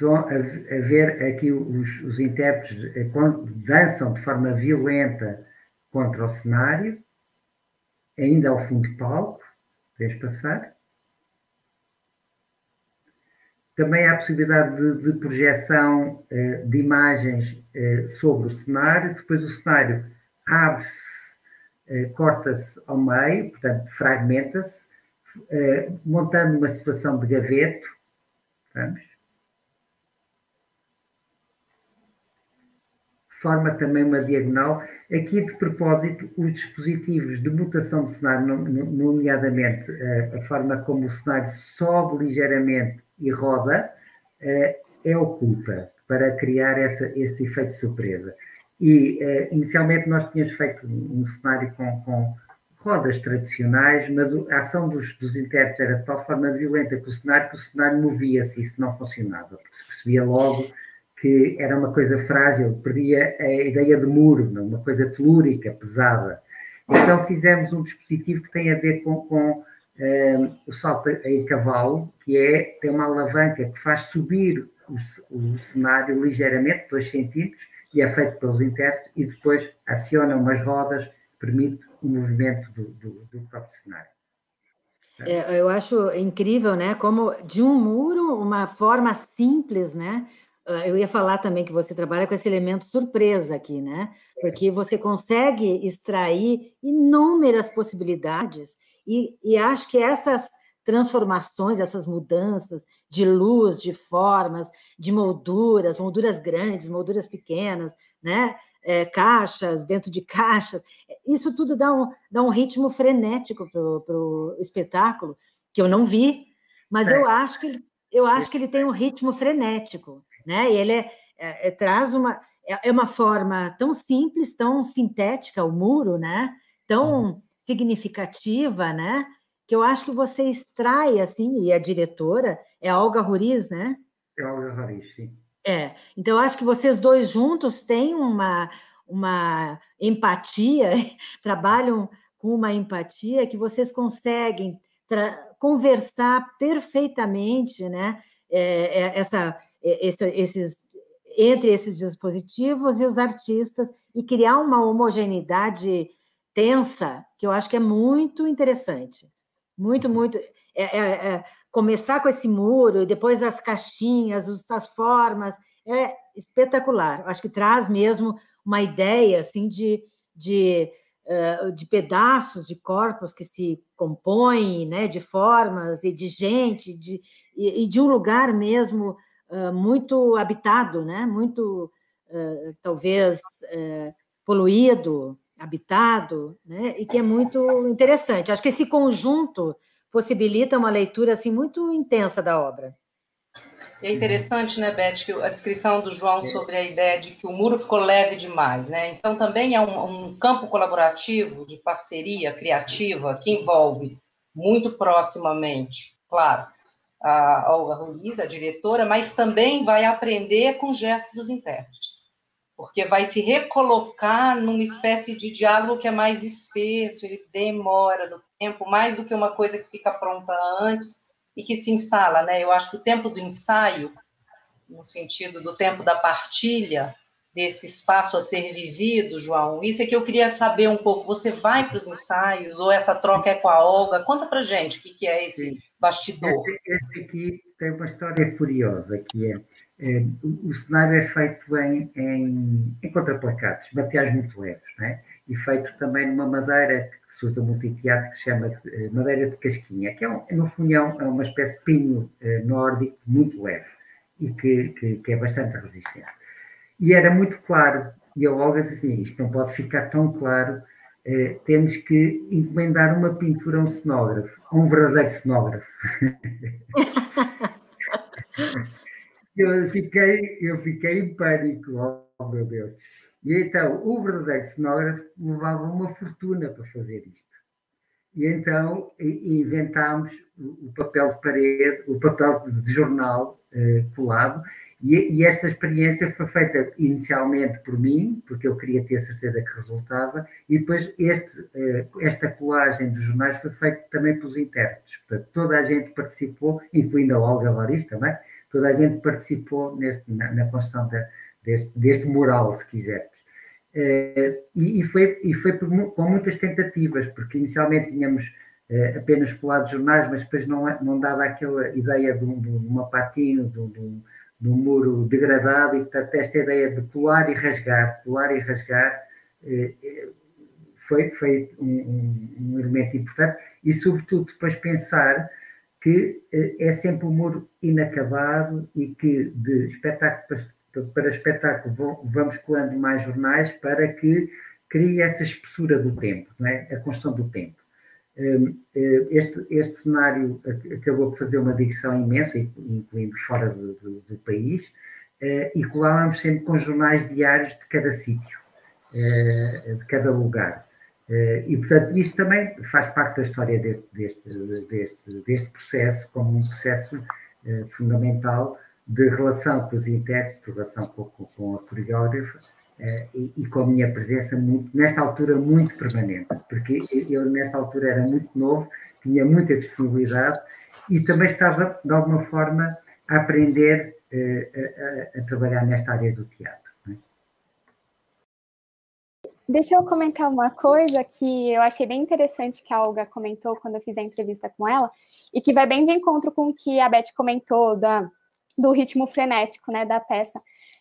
a, ver aqui os, os intérpretes eh, dançam de forma violenta contra o cenário, ainda ao fundo de palco, Vês passar? Também há a possibilidade de, de projeção uh, de imagens uh, sobre o cenário, depois o cenário abre-se, corta-se ao meio, portanto, fragmenta-se, montando uma situação de gaveto. Vamos. Forma também uma diagonal. Aqui, de propósito, os dispositivos de mutação de cenário, nomeadamente a, forma como o cenário sobe ligeiramente e roda, é oculta para criar essa, esse efeito de surpresa. E inicialmente nós tínhamos feito um cenário com, com rodas tradicionais, mas a ação dos, dos intérpretes era de tal forma violenta que o cenário, que o cenário movia-se e isso não funcionava, porque se percebia logo que era uma coisa frágil, perdia a ideia de muro, uma coisa telúrica, pesada. Então fizemos um dispositivo que tem a ver com, com um, o salto em cavalo, que é tem uma alavanca que faz subir o, o cenário ligeiramente, 2 centímetros, e é feito pelos intérpretes, e depois aciona umas rodas, permite o movimento do, do, do próprio cenário. É, eu acho incrível, né? Como de um muro, uma forma simples, né? Ah, eu ia falar também que você trabalha com esse elemento surpresa aqui, né? Porque você consegue extrair inúmeras possibilidades e, e acho que essas transformações, essas mudanças de luz, de formas, de molduras, molduras grandes, molduras pequenas, né? É, caixas dentro de caixas, isso tudo dá um, dá um ritmo frenético para o espetáculo, que eu não vi, mas é. eu acho que eu acho que ele tem um ritmo frenético né? E ele é, é, é traz uma é, é uma forma tão simples, tão sintética, o muro, né? Tão uhum. significativa, né? Que eu acho que você extrai assim, e a diretora é a Olga Ruriz, né? É a Olga Ruriz, sim. É, então eu acho que vocês dois juntos têm uma, uma empatia, trabalham com uma empatia que vocês conseguem conversar perfeitamente, né? É, é, essa esse, esses, entre esses dispositivos e os artistas e criar uma homogeneidade tensa, que eu acho que é muito interessante. Muito, muito. É, é, é, começar com esse muro, depois as caixinhas, as formas, é espetacular. Eu acho que traz mesmo uma ideia assim de, de, de pedaços de corpos que se compõem, né, de formas e de gente, de, e, e de um lugar mesmo muito habitado, né? muito, uh, talvez, uh, poluído, habitado, né? e que é muito interessante. Acho que esse conjunto possibilita uma leitura assim muito intensa da obra. É interessante, né, Beth, que a descrição do João sobre a ideia de que o muro ficou leve demais, né? Então também é um, um campo colaborativo de parceria criativa que envolve muito proximamente, claro, a Olga Ruiz, a diretora, mas também vai aprender com o gesto dos intérpretes, porque vai se recolocar numa espécie de diálogo que é mais espesso, ele demora no tempo, mais do que uma coisa que fica pronta antes e que se instala, né? Eu acho que o tempo do ensaio, no sentido do tempo da partilha, desse espaço a ser vivido, João? Isso é que eu queria saber um pouco. Você vai para os ensaios ou essa troca é com a Olga? Conta para gente o que, que é esse Sim. Bastidor. Este, aqui tem uma história curiosa, que é, é o, o, cenário é feito em, em, em contraplacados, materiais muito leves, é? e feito também numa madeira que se usa muito em teatro, que se chama de, eh, madeira de casquinha, que é, um, no funhão é uma espécie de pinho eh, nórdico muito leve e que, que, que é bastante resistente. E era muito claro. E a Olga disse assim: isto não pode ficar tão claro, eh, temos que encomendar uma pintura a um cenógrafo, a um verdadeiro cenógrafo. eu, fiquei, eu fiquei em pânico, oh meu Deus. E então, o verdadeiro cenógrafo levava uma fortuna para fazer isto. E então inventámos o papel de parede, o papel de jornal uh, colado, e, e, esta experiência foi feita inicialmente por mim, porque eu queria ter certeza que resultava, e depois este, uh, esta colagem dos jornais foi feita também pelos intérpretes. Portanto, toda a gente participou, incluindo a Olga Varis também, toda a gente participou neste, na, na construção deste, deste mural, se quisermos. Uh, e, e, foi, e foi por, com muitas tentativas, porque inicialmente tínhamos uh, apenas colado jornais, mas depois não, não dava aquela ideia de, um, de uma patina, de, de, de, um muro degradado, e portanto esta ideia de colar e rasgar, colar e rasgar, uh, foi, foi um, um, elemento importante, e sobretudo depois pensar que é sempre um muro inacabado e que de espetáculo para espetáculo vamos colando mais jornais para que crie essa espessura do tempo, não é? a construção do tempo. Eh, este, este cenário acabou por fazer uma digressão imensa, incluindo fora do, do, do país, eh, e colávamos sempre com jornais diários de cada sítio, eh, de cada lugar. E, portanto, isso também faz parte da história deste, deste, deste, deste processo, como um processo fundamental de relação com os intérpretes, relação com, com, com a coreógrafa e, e, com a minha presença, muito, nesta altura, muito permanente, porque eu, nesta altura, era muito novo, tinha muita disponibilidade e também estava, de alguma forma, a aprender uh, a, a, trabalhar nesta área do teatro. É? Deixa eu comentar uma coisa que eu achei bem interessante que a Olga comentou quando eu fiz a entrevista com ela, e que vai bem de encontro com o que a Beth comentou da do ritmo frenético, né, da peça.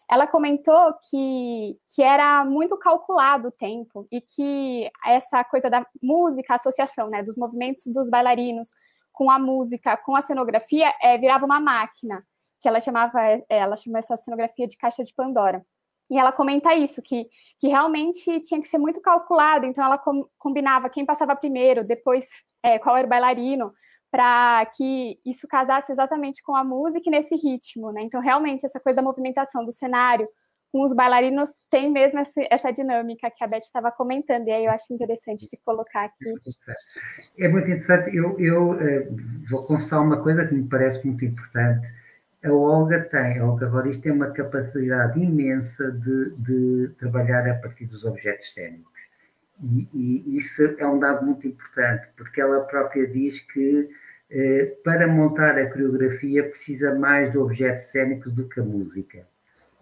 Ela comentou que, que era muito calculado o tempo e que essa coisa da música, associação, né, dos movimentos dos bailarinos com a música, com a cenografia, é, virava uma máquina, que ela chamava, é, ela chamou essa cenografia de caixa de Pandora. E ela comenta isso, que, que realmente tinha que ser muito calculado, então ela com, combinava quem passava primeiro, depois é, qual era o bailarino, para que isso casasse exatamente com a música e nesse ritmo, né? Então, realmente, essa coisa da movimentação do cenário com os bailarinos tem mesmo essa, essa dinâmica que a Beth estava comentando, e aí eu acho interessante de colocar aqui. É muito interessante. Eu, eu uh, vou confessar uma coisa que me parece muito importante. A Olga tem, a Olga Roriz tem uma capacidade imensa de, de trabalhar a partir dos objetos cênicos. E, e, isso é um dado muito importante, porque ela própria diz que eh, para montar a coreografia precisa mais do objeto cênico do que a música.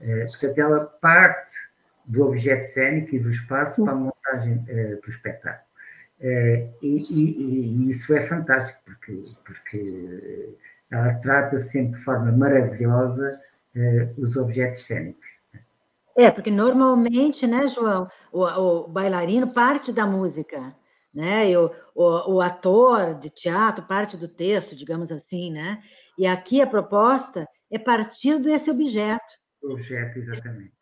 Eh, portanto, ela parte do objeto cênico e do espaço para a montagem eh, do espetáculo. E, e, e, isso é fantástico, porque, porque ela trata sempre de forma maravilhosa os objetos cênicos. É, porque normalmente, né, João, o, o bailarino parte da música, né? E o, o, ator de teatro parte do texto, digamos assim, né? E aqui a proposta é partir desse objeto. Objeto, exatamente.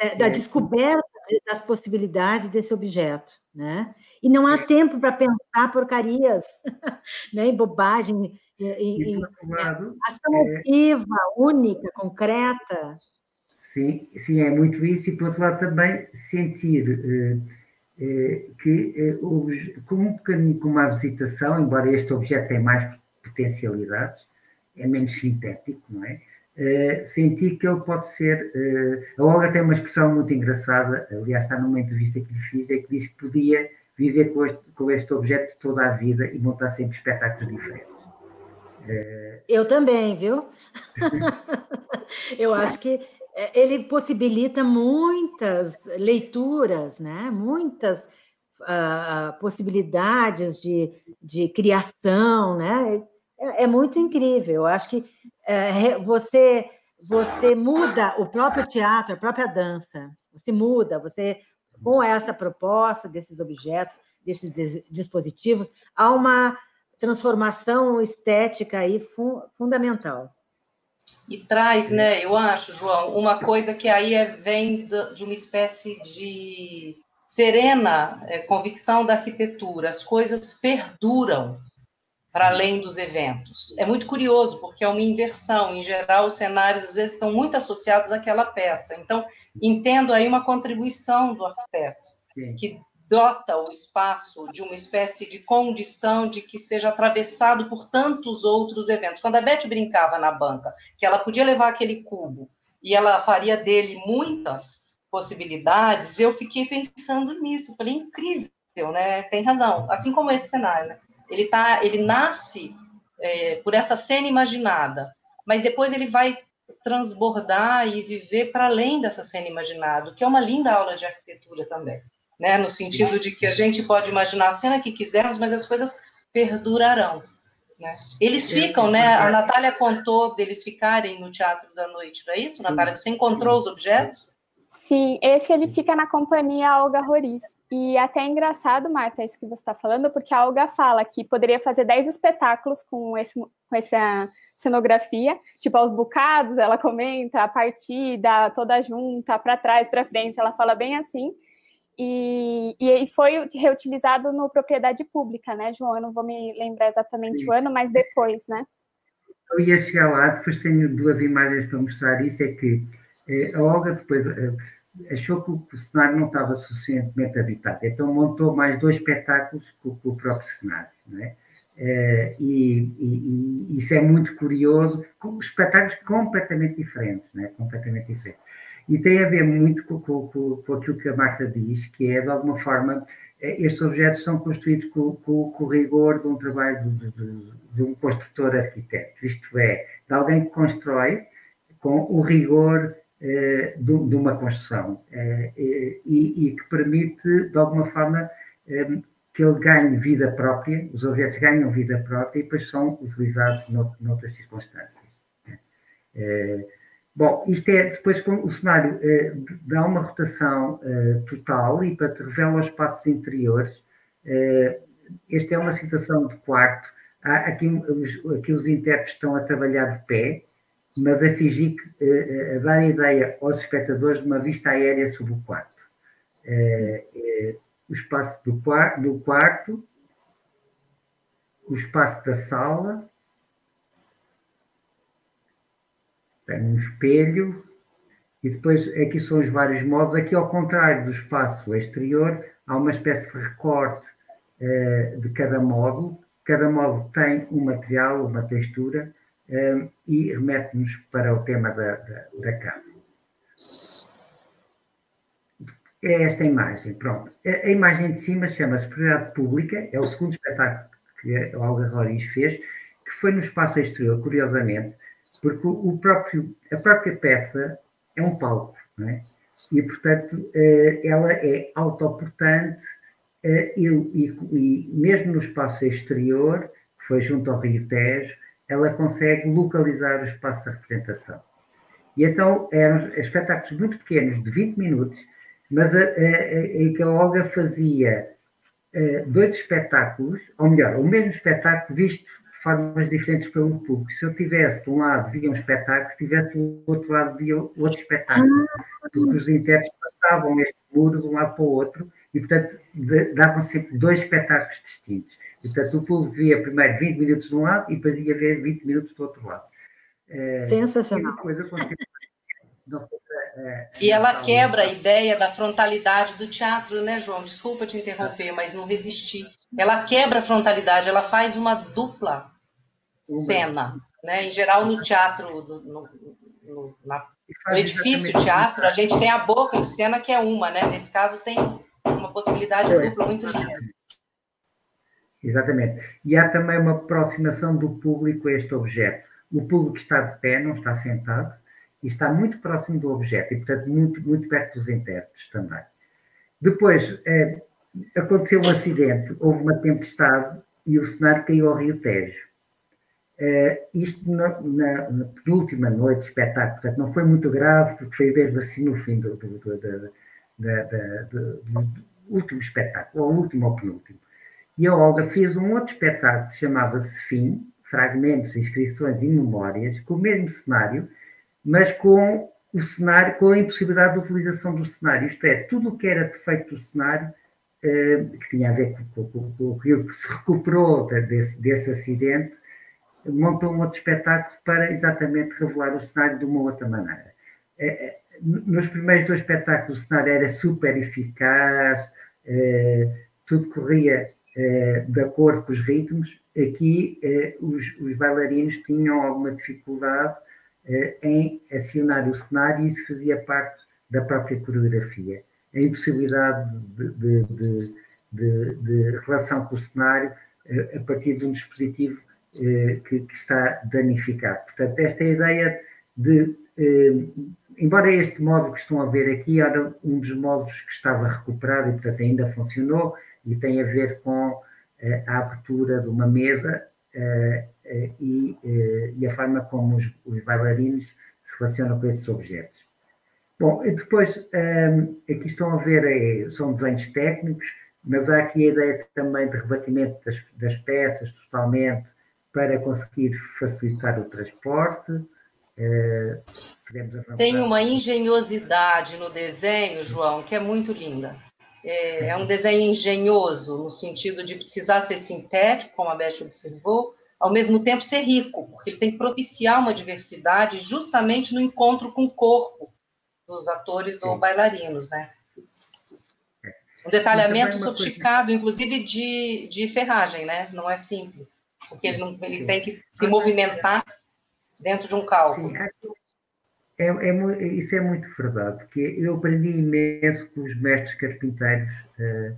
É, da é. descoberta das possibilidades desse objeto, né? E não há é. tempo para pensar porcarias, né? Em bobagem, em, em, lado, ação é viva, única, concreta. Sim, sim, é muito isso, e por outro lado também sentir eh, que, eh, como um bocadinho como a visitação, embora este objeto tenha mais potencialidades, é menos sintético, não é? Eh, sentir que ele pode ser. Eh, a Olga tem uma expressão muito engraçada, aliás, está numa entrevista que lhe fiz, é que diz que podia viver com este, com este objeto toda a vida e montar sempre espetáculos diferentes. Eh, Eu também, viu? Eu acho que ele possibilita muitas leituras, né? muitas uh, possibilidades de, de criação, né? É, é, muito incrível. Eu acho que é, você você muda o próprio teatro, a própria dança. Você muda, você com essa proposta desses objetos, desses dispositivos, há uma transformação estética aí fundamental e traz, né, eu acho, João, uma coisa que aí é, vem de uma espécie de serena é, convicção da arquitetura, as coisas perduram para além dos eventos. É muito curioso, porque é uma inversão. Em geral, os cenários às vezes estão muito associados àquela peça. Então, entendo aí uma contribuição do arquiteto, Sim. que dota o espaço de uma espécie de condição de que seja atravessado por tantos outros eventos. Quando a Beth brincava na banca, que ela podia levar aquele cubo e ela faria dele muitas possibilidades, eu fiquei pensando nisso. Falei, incrível, né? Tem razão. Assim como esse cenário, né? Ele, tá, ele nasce é, por essa cena imaginada, mas depois ele vai transbordar e viver para além dessa cena imaginada, que é uma linda aula de arquitetura também né? No sentido de que a gente pode imaginar a cena que quisermos, mas as coisas perdurarão. Né? Eles ficam, né? A Natália contou deles ficarem no Teatro da Noite, não é isso, Natália? Você encontrou os objetos? Sim, esse ele fica na companhia Olga Roriz. E até é engraçado, Marta, isso que você está falando, porque a Olga fala que poderia fazer 10 espetáculos com, esse, com essa cenografia, tipo aos bocados, ela comenta a partida toda junta, para trás, para frente, ela fala bem assim. E, e, foi reutilizado no propriedade pública, né, João? Eu não vou me lembrar exatamente Sim. o ano, mas depois, né? Eu ia chegar lá, depois tenho duas imagens para mostrar isso, é que eh, a Olga depois eh, achou que o cenário não estava suficientemente habitado, então montou mais dois espetáculos com, o próprio cenário, né? Eh, e, e, e, isso é muito curioso, com espetáculos completamente diferentes, né? Completamente diferentes. E tem a ver muito com, com, com, aquilo que a Marta diz, que é, de alguma forma, é, estes objetos são construídos com, com, com o rigor de um trabalho de, de, de, um construtor arquiteto, isto é, de alguém que constrói com o rigor eh, de, de, uma construção eh, e, e, que permite, de alguma forma, eh, que ele ganhe vida própria, os objetos ganham vida própria e depois são utilizados noutras circunstâncias. Eh, Bom, isto é depois com o cenário eh, dá uma rotação eh, total e para te revela os espaços interiores. Eh, esta é uma situação de quarto. Há, aqui, os, aqui os intérpretes estão a trabalhar de pé, mas a fingir que, a dar ideia aos espectadores de uma vista aérea sobre o quarto. O espaço do, do quarto, o espaço da sala, tem um espelho, e depois aqui são os vários modos. Aqui, ao contrário do espaço exterior, há uma espécie de recorte eh, de cada módulo. Cada módulo tem um material, uma textura, eh, e remete-nos para o tema da, da, da, casa. É esta imagem, pronto. A, a imagem de cima chama-se Prioridade Pública, é o segundo espetáculo que a Olga Roriz fez, que foi no espaço exterior, curiosamente, porque o próprio, a própria peça é um palco, não é? E, portanto, eh, ela é autoportante eh, e, e, e mesmo no espaço exterior, que foi junto ao Rio Tejo, ela consegue localizar o espaço da representação. E então eram espetáculos muito pequenos, de 20 minutos, mas em que a Olga fazia eh, dois espetáculos, ou melhor, o mesmo espetáculo visto formas diferentes pelo público. Se eu tivesse de um lado via um espetáculo, se tivesse do outro lado via outro espetáculo, porque os intérpretes passavam este muro de um lado para o outro e, portanto, davam sempre dois espetáculos distintos. E, portanto, o público via primeiro 20 minutos de um lado e depois ia ver 20 minutos do outro lado. Eh, Sensacional. E depois eu e ela quebra a ideia da frontalidade do teatro, né, João? Desculpa te interromper, mas não resisti. Ela quebra a frontalidade, ela faz uma dupla cena, né? Em geral, no teatro, no, no, no, na, no edifício teatro, a gente tem a boca de cena que é uma, né? Nesse caso, tem uma possibilidade é, dupla muito linda. Exatamente. E há também uma aproximação do público a este objeto. O público está de pé, não está sentado, e está muito próximo do objeto e, portanto, muito, muito perto dos intérpretes também. Depois, eh, aconteceu um acidente, houve uma tempestade e o cenário caiu ao Rio Tejo. Eh, isto na, na, na, penúltima noite de espetáculo, portanto, não foi muito grave, porque foi mesmo assim no fim do, do, do, do, do último espetáculo, ou último ou penúltimo. E a Olga fez um outro espetáculo que se chamava Sefim, Fragmentos, Inscrições e Memórias, com o mesmo cenário, mas com o cenário, com a impossibilidade de utilização do cenário. Isto é, tudo o que era defeito do cenário, eh, que tinha a ver com, com, com aquilo que se recuperou desse, desse acidente, montou um outro espetáculo para exatamente revelar o cenário de uma outra maneira. Eh, eh, nos primeiros dois espetáculos, o cenário era super eficaz, tudo corria de acordo com os ritmos, aqui os, os bailarinos tinham alguma dificuldade em acionar o cenário e isso fazia parte da própria coreografia. A impossibilidade de, de, de, de, relação com o cenário a partir de um dispositivo que, que, está danificado. Portanto, esta ideia de embora este módulo que estão a ver aqui era um dos módulos que estava recuperado e, portanto, ainda funcionou e tem a ver com a abertura de uma mesa e, e, a forma como os, os, bailarinos se relacionam com esses objetos. Bom, depois, um, aqui estão a ver, é, são desenhos técnicos, mas há aqui a ideia também de rebatimento das, das peças totalmente para conseguir facilitar o transporte. Tem uma engenhosidade no desenho, João, que é muito linda. É, é, um desenho engenhoso, no sentido de precisar ser sintético, como a Beth observou, ao mesmo tempo ser rico, porque ele tem que propiciar uma diversidade justamente no encontro com o corpo dos atores Sim. ou bailarinos, né? É. Um detalhamento sofisticado, coisa... inclusive de, de ferragem, né? Não é simples, porque ele, não, ele tem que se movimentar dentro de um cálculo. Sim, é, é, isso é muito verdade, que eu aprendi imenso com os mestres carpinteiros uh,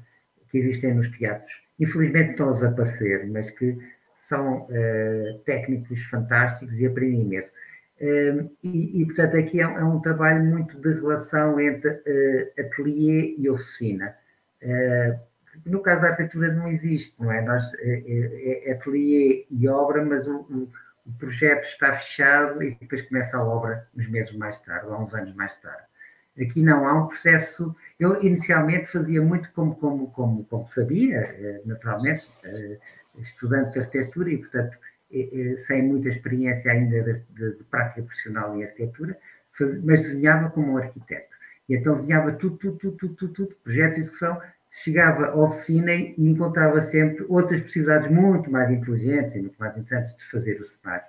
que existem nos teatros. Infelizmente estão a desaparecer, mas que são uh, técnicos fantásticos e aprendi imenso. Uh, e, e, portanto, aqui é, é, um trabalho muito de relação entre ateliê e oficina. no caso da arquitetura não existe, não é? Nós, é, é ateliê e obra, mas o, o o projeto está fechado e depois começa a obra uns meses mais tarde, ou uns anos mais tarde. Aqui não, há um processo. Eu inicialmente fazia muito como, como, como, como sabia, eh, naturalmente, eh, estudante de arquitetura e, portanto, eh, sem muita experiência ainda de, de, de prática profissional em arquitetura, mas desenhava como um arquiteto. E então desenhava tudo, tudo, tudo, tudo, tudo, tudo projeto de execução, chegava à oficina e encontrava sempre outras possibilidades muito mais inteligentes e muito mais interessantes de fazer o cenário.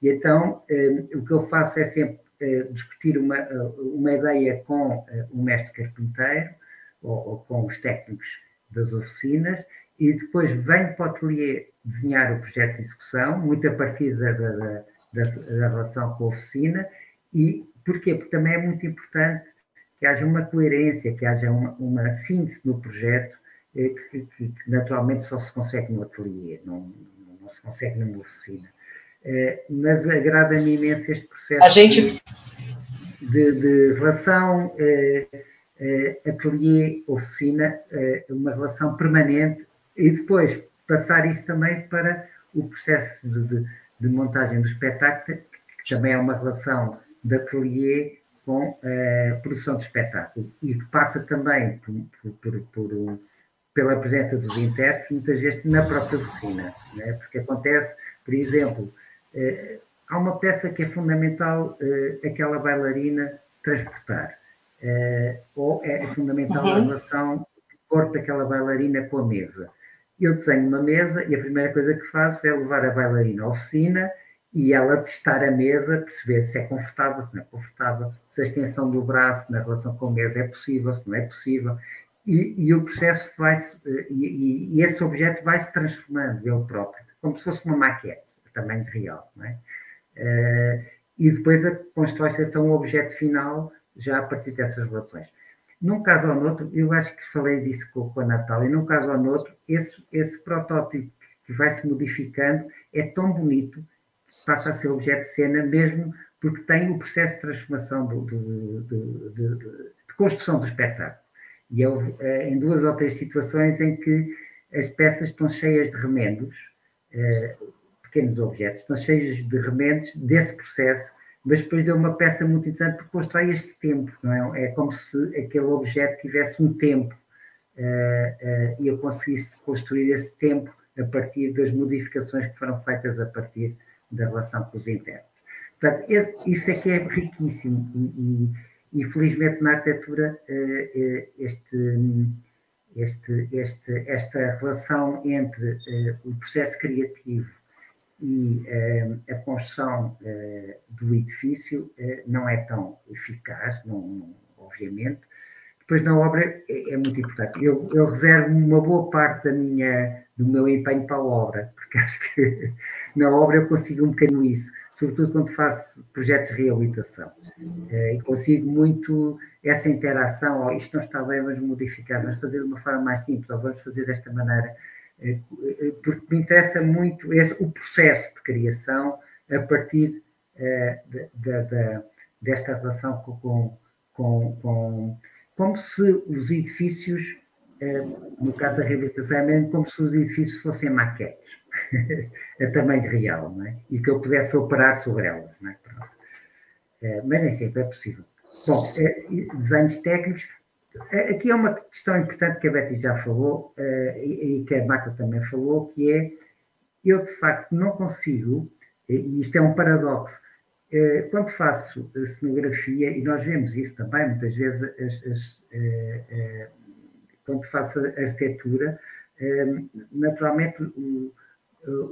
E então, eh, o que eu faço é sempre eh, discutir uma, eh, uma ideia com o mestre carpinteiro ou, ou, com os técnicos das oficinas e depois venho para o ateliê desenhar o projeto de execução, muito a partir da, da, da, da relação com a oficina. E porquê? Porque também é muito importante que haja uma coerência, que haja uma, uma síntese no projeto, eh, que, que, que, naturalmente só se consegue no ateliê, não, não se consegue numa oficina. Eh, mas agrada-me imenso este processo a gente... de, de relação eh, ateliê-oficina, uma relação permanente, e depois passar isso também para o processo de, de, de montagem do espetáculo, que também é uma relação de ateliê com a eh, produção de espetáculo e que passa também por, por, por, pela presença dos intérpretes, muitas vezes na própria oficina, né? porque acontece, por exemplo, eh, há uma peça que é fundamental eh, aquela bailarina transportar, ou é fundamental uhum. a relação do corpo daquela bailarina com a mesa. Eu desenho uma mesa e a primeira coisa que faço é levar a bailarina à oficina e ela testar a mesa, perceber se é confortável, se não é confortável, se a extensão do braço na relação com a mesa é possível, se não é possível. E, e o processo vai e, e, esse objeto vai se transformando ele próprio, como se fosse uma maquete a tamanho real, não é? Uh, e depois constrói-se então um objeto final já a partir dessas relações. Num caso ou noutro, eu acho que falei disso com, a Natália, num caso ou noutro, esse, esse protótipo que vai se modificando é tão bonito passa a ser objeto de cena, mesmo porque tem o processo de transformação do, do, do, de, de, construção do espetáculo. E eu, eh, em duas ou três situações em que as peças estão cheias de remendos, eh, pequenos objetos, estão cheios de remendos desse processo, mas depois deu uma peça muito interessante porque constrói este tempo, não é? É como se aquele objeto tivesse um tempo eh, e eu conseguisse construir esse tempo a partir das modificações que foram feitas a partir da relação com os intérpretes. Portanto, isso é que é riquíssimo e, e, e felizmente na arquitetura eh, este, este, este, esta relação entre o processo criativo e a construção do edifício não é tão eficaz, não, não, obviamente, depois na obra é, é muito importante. Eu, eu, reservo uma boa parte da minha, do meu empenho para a obra, porque acho que na obra eu consigo um bocadinho isso, sobretudo quando faço projetos de reabilitação. É, e consigo muito essa interação, oh, isto não está bem, vamos modificar, vamos fazer de uma forma mais simples, ou vamos fazer desta maneira, é, é, porque me interessa muito esse, o processo de criação a partir é, de, desta relação com, com, com como se os edifícios, eh, no caso da reabilitação, é mesmo como se os edifícios fossem maquetes, a tamanho real, não é? E que eu pudesse operar sobre elas, não é? Eh, mas nem sempre é possível. Bom, desenhos técnicos. Aqui é uma questão importante que a Betty já falou e que a Marta também falou, que é eu de facto não consigo, e isto é um paradoxo, eh, quando faço cenografia, e nós vemos isso também, muitas vezes, as, as, eh, eh, quando faço arquitetura, naturalmente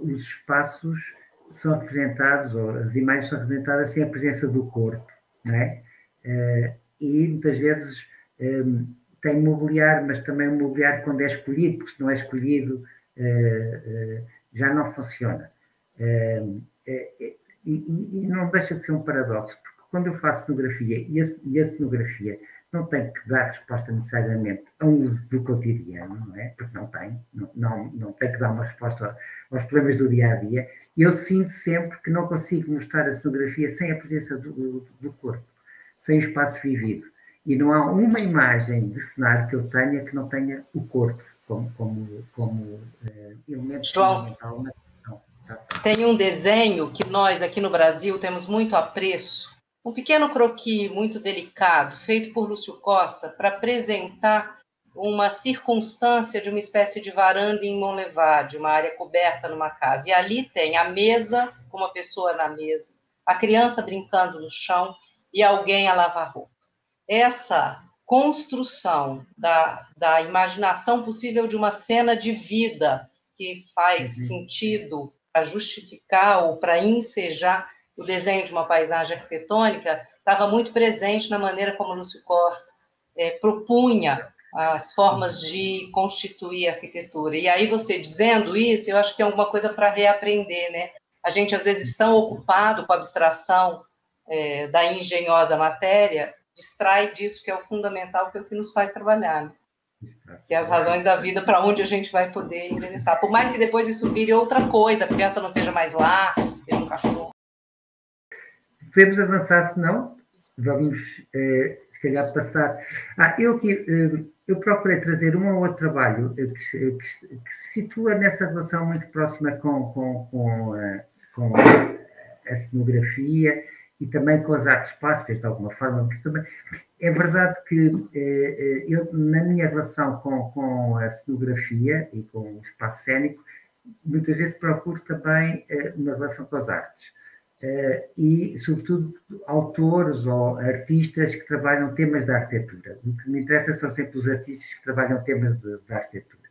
os espaços são representados, ou as imagens são representadas sem a presença do corpo, não é? E muitas vezes tem mobiliário, mas também o mobiliário quando é escolhido, porque se não é escolhido já não funciona. E, e, não deixa de ser um paradoxo, porque quando eu faço cenografia e a, e a cenografia não tem que dar resposta necessariamente a um uso do cotidiano, não é? Porque não tem, não, não, não tem que dar uma resposta aos problemas do dia a dia. Eu sinto sempre que não consigo mostrar a cenografia sem a presença do, do corpo, sem o espaço vivido. E não há uma imagem de cenário que eu tenha que não tenha o corpo como, como, como uh, elemento João, fundamental tem um desenho que nós aqui no Brasil temos muito apreço, um pequeno croquis muito delicado, feito por Lúcio Costa, para apresentar uma circunstância de uma espécie de varanda em Monlevade, uma área coberta numa casa. E ali tem a mesa, com uma pessoa na mesa, a criança brincando no chão e alguém a lavar roupa. Essa construção da, da imaginação possível de uma cena de vida que faz uhum. sentido para justificar ou para ensejar o desenho de uma paisagem arquitetônica, estava muito presente na maneira como Lúcio Costa é, propunha as formas de constituir a arquitetura. E aí você dizendo isso, eu acho que tem alguma coisa para reaprender, né? A gente às vezes tão ocupado com a abstração é, da engenhosa matéria, distrai disso que é o fundamental, que é o que nos faz trabalhar. Né? que é as razões da vida para onde a gente vai poder endereçar. Por mais que depois isso vire outra coisa, a criança não esteja mais lá, seja um cachorro. Podemos avançar, se não, vamos, eh, se calhar, passar. Ah, eu, que, eh, eu procurei trazer um ou outro trabalho que, que, que, se situa nessa relação muito próxima com, com, com, a, com a, a cenografia e também com as artes plásticas, de alguma forma, porque também é verdade que eh, eh, eu, na minha relação com, com a cenografia e com o espaço cênico, muitas vezes procuro também eh, uma relação com as artes. e, sobretudo, autores ou artistas que trabalham temas da arquitetura. O que me interessa são sempre os artistas que trabalham temas da arquitetura.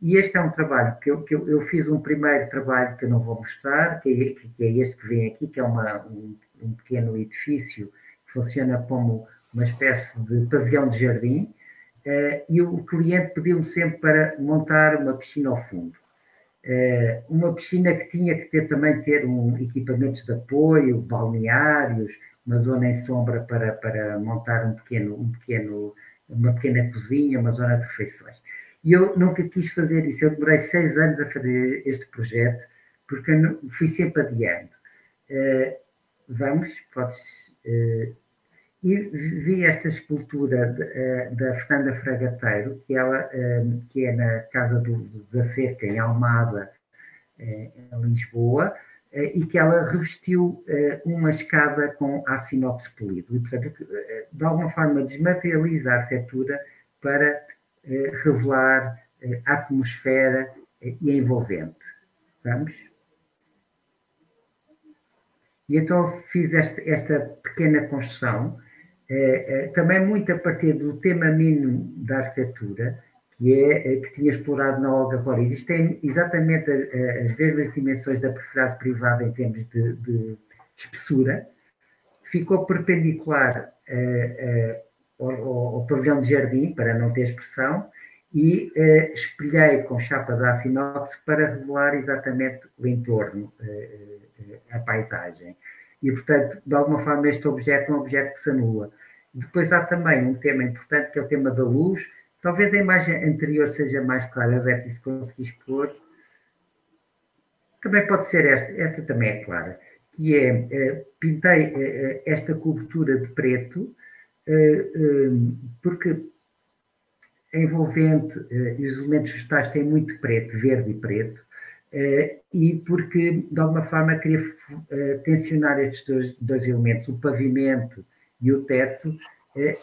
E este é um trabalho que eu, que eu, eu, fiz um primeiro trabalho que eu não vou mostrar, que é, que é este que vem aqui, que é uma, um, um pequeno edifício que funciona como uma espécie de pavilhão de jardim, uh, e o cliente pediu-me sempre para montar uma piscina ao fundo. Uh, uma piscina que tinha que ter também ter um, equipamentos de apoio, balneários, uma zona em sombra para, para montar um pequeno, um pequeno, uma pequena cozinha, uma zona de refeições. E eu nunca quis fazer isso. Eu demorei seis anos a fazer este projeto, porque fui sempre adiando. Uh, vamos, podes. Uh, e vi esta escultura eh, da Fernanda Fragateiro, que, ela, eh, que é na Casa do, da Cerca, em Almada, eh, em Lisboa, e que ela revestiu uma escada com inox polido. E, portanto, de alguma forma desmaterializa a arquitetura para revelar a atmosfera e envolvente. Vamos? E então fiz esta, pequena construção é, é, também muito a partir do tema mínimo da arquitetura, que é, é que tinha explorado na Olga Rola. Existem exatamente as mesmas dimensões da propriedade privada em termos de, de espessura, ficou perpendicular ao, ao, pavilhão de jardim, para não ter expressão, e uh, espelhei com chapa de aço inox para revelar exatamente o entorno, uh, a paisagem. E, portanto, de alguma forma, este objeto é um objeto que se anula. Depois há também um tema importante, que é o tema da luz. Talvez a imagem anterior seja mais clara, Betty, se conseguir expor. Também pode ser esta, esta também é clara, que é, pintei esta cobertura de preto, porque envolvente eh, os elementos vegetais têm muito preto, verde e preto, eh, e porque de alguma forma queria eh, tensionar estes dois, dois elementos, o pavimento e o teto,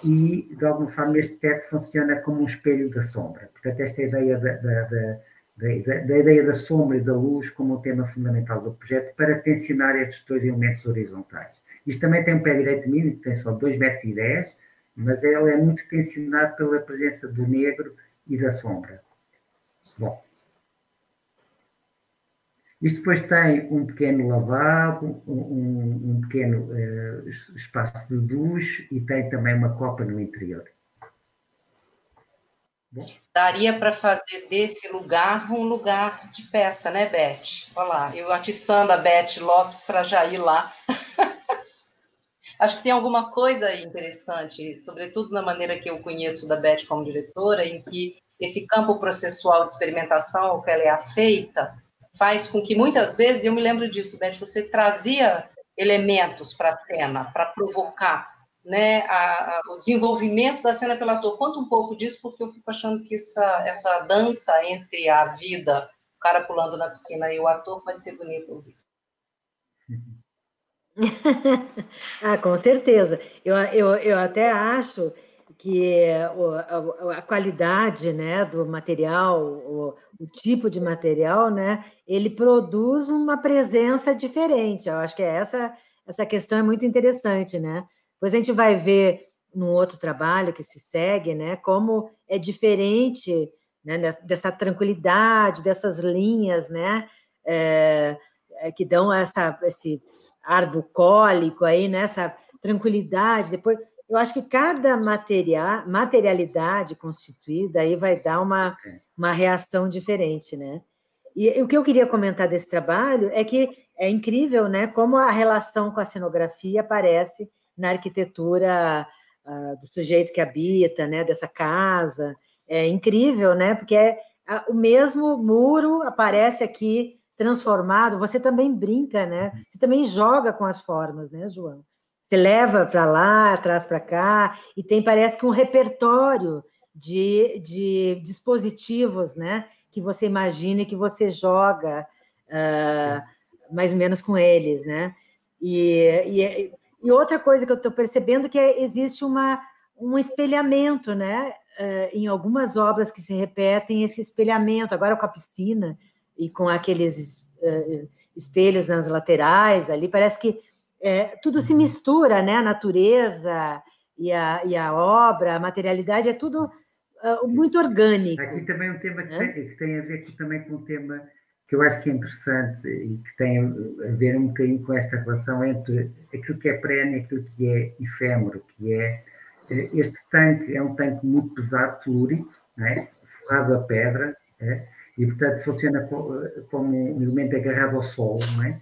e de alguma forma este teto funciona como um espelho da sombra. Portanto, esta ideia da, da, da, da, da ideia da sombra e da luz como um tema fundamental do projeto para tensionar estes dois elementos horizontais. Isto também tem um pé direito mínimo, que tem só 2,10 metros, e mas ele é muito tensionado pela presença do negro e da sombra. Bom, isto depois tem um pequeno lavabo, um, um pequeno uh, espaço de duche e tem também uma copa no interior. Bom. Daria para fazer desse lugar um lugar de peça, né, Beth? Olha lá, eu atiçando a Beth Lopes para já ir lá. Acho que tem alguma coisa interessante, sobretudo na maneira que eu conheço da Beth como diretora, em que esse campo processual de experimentação, o que ela é afeita, faz com que muitas vezes, eu me lembro disso, Beth, você trazia elementos para a cena, para provocar né, a, a, o desenvolvimento da cena pelo ator. Conta um pouco disso, porque eu fico achando que essa, essa dança entre a vida, o cara pulando na piscina e o ator, pode ser bonito ouvir. ah, com certeza. Eu, eu, eu até acho que a, qualidade né, do material, o, o, tipo de material, né, ele produz uma presença diferente. Eu acho que essa, essa questão é muito interessante, né? Depois a gente vai ver num outro trabalho que se segue, né, como é diferente né, dessa tranquilidade, dessas linhas, né, é, é, que dão essa, esse ar bucólico aí, né, tranquilidade. Depois, eu acho que cada material, materialidade constituída aí vai dar uma, uma reação diferente, né? E, e o que eu queria comentar desse trabalho é que é incrível, né, como a relação com a cenografia aparece na arquitetura uh, do sujeito que habita, né, dessa casa. É incrível, né, porque é, o mesmo muro aparece aqui transformado, você também brinca, né? Uhum. Você também joga com as formas, né, João? Você leva para lá, traz para cá, e tem, parece que um repertório de, de dispositivos, né? Que você imagina e que você joga uh, mais ou menos com eles, né? E, e, e outra coisa que eu estou percebendo é que existe uma, um espelhamento, né? Uh, em algumas obras que se repetem esse espelhamento, agora com a piscina, e com aqueles uh, espelhos nas laterais ali, parece que é, tudo se mistura, né? A natureza e a, e a obra, a materialidade, é tudo uh, muito orgânico. Aqui também um tema que, né? tem, que tem a ver com, também com um tema que eu acho que é interessante e que tem a ver um bocadinho com esta relação entre aquilo que é perene e aquilo que é efêmero, que é este tanque é um tanque muito pesado, telúrico, né? forrado a pedra, é? e, portanto, funciona como um elemento agarrado ao solo, não é?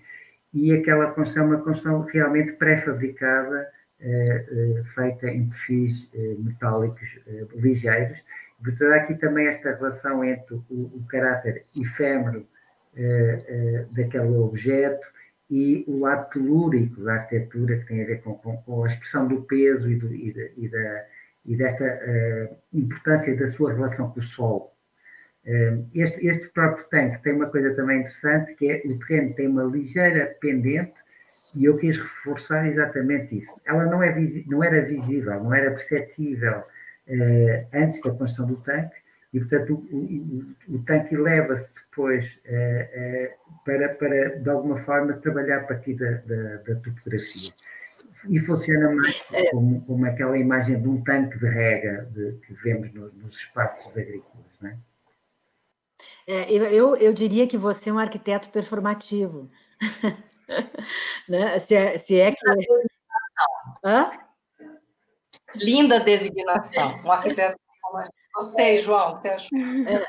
E aquela construção é uma construção realmente pré-fabricada, eh, eh, feita em perfis eh, metálicos ligeiros. Portanto, há aqui também esta relação entre o, o caráter efêmero daquele objeto e o lado telúrico da arquitetura, que tem a ver com, com, com a expressão do peso e, do, e, e, da, e desta importância da sua relação com o solo. Este, este próprio tanque tem uma coisa também interessante, que é o terreno tem uma ligeira pendente e eu quis reforçar exatamente isso. Ela não, é não era visível, não era perceptível uh, antes da construção do tanque e, portanto, o, o, o tanque eleva-se depois uh, para, para, de alguma forma, trabalhar a partir da, da, da topografia. E funciona mais como, como, aquela imagem de um tanque de rega de, que vemos no, nos espaços agrícolas, não é? É, eu, eu diria que você é um arquiteto performativo. né? se, é, se é que. Hã? Linda designação, um arquiteto. Gostei, João, você achou? É,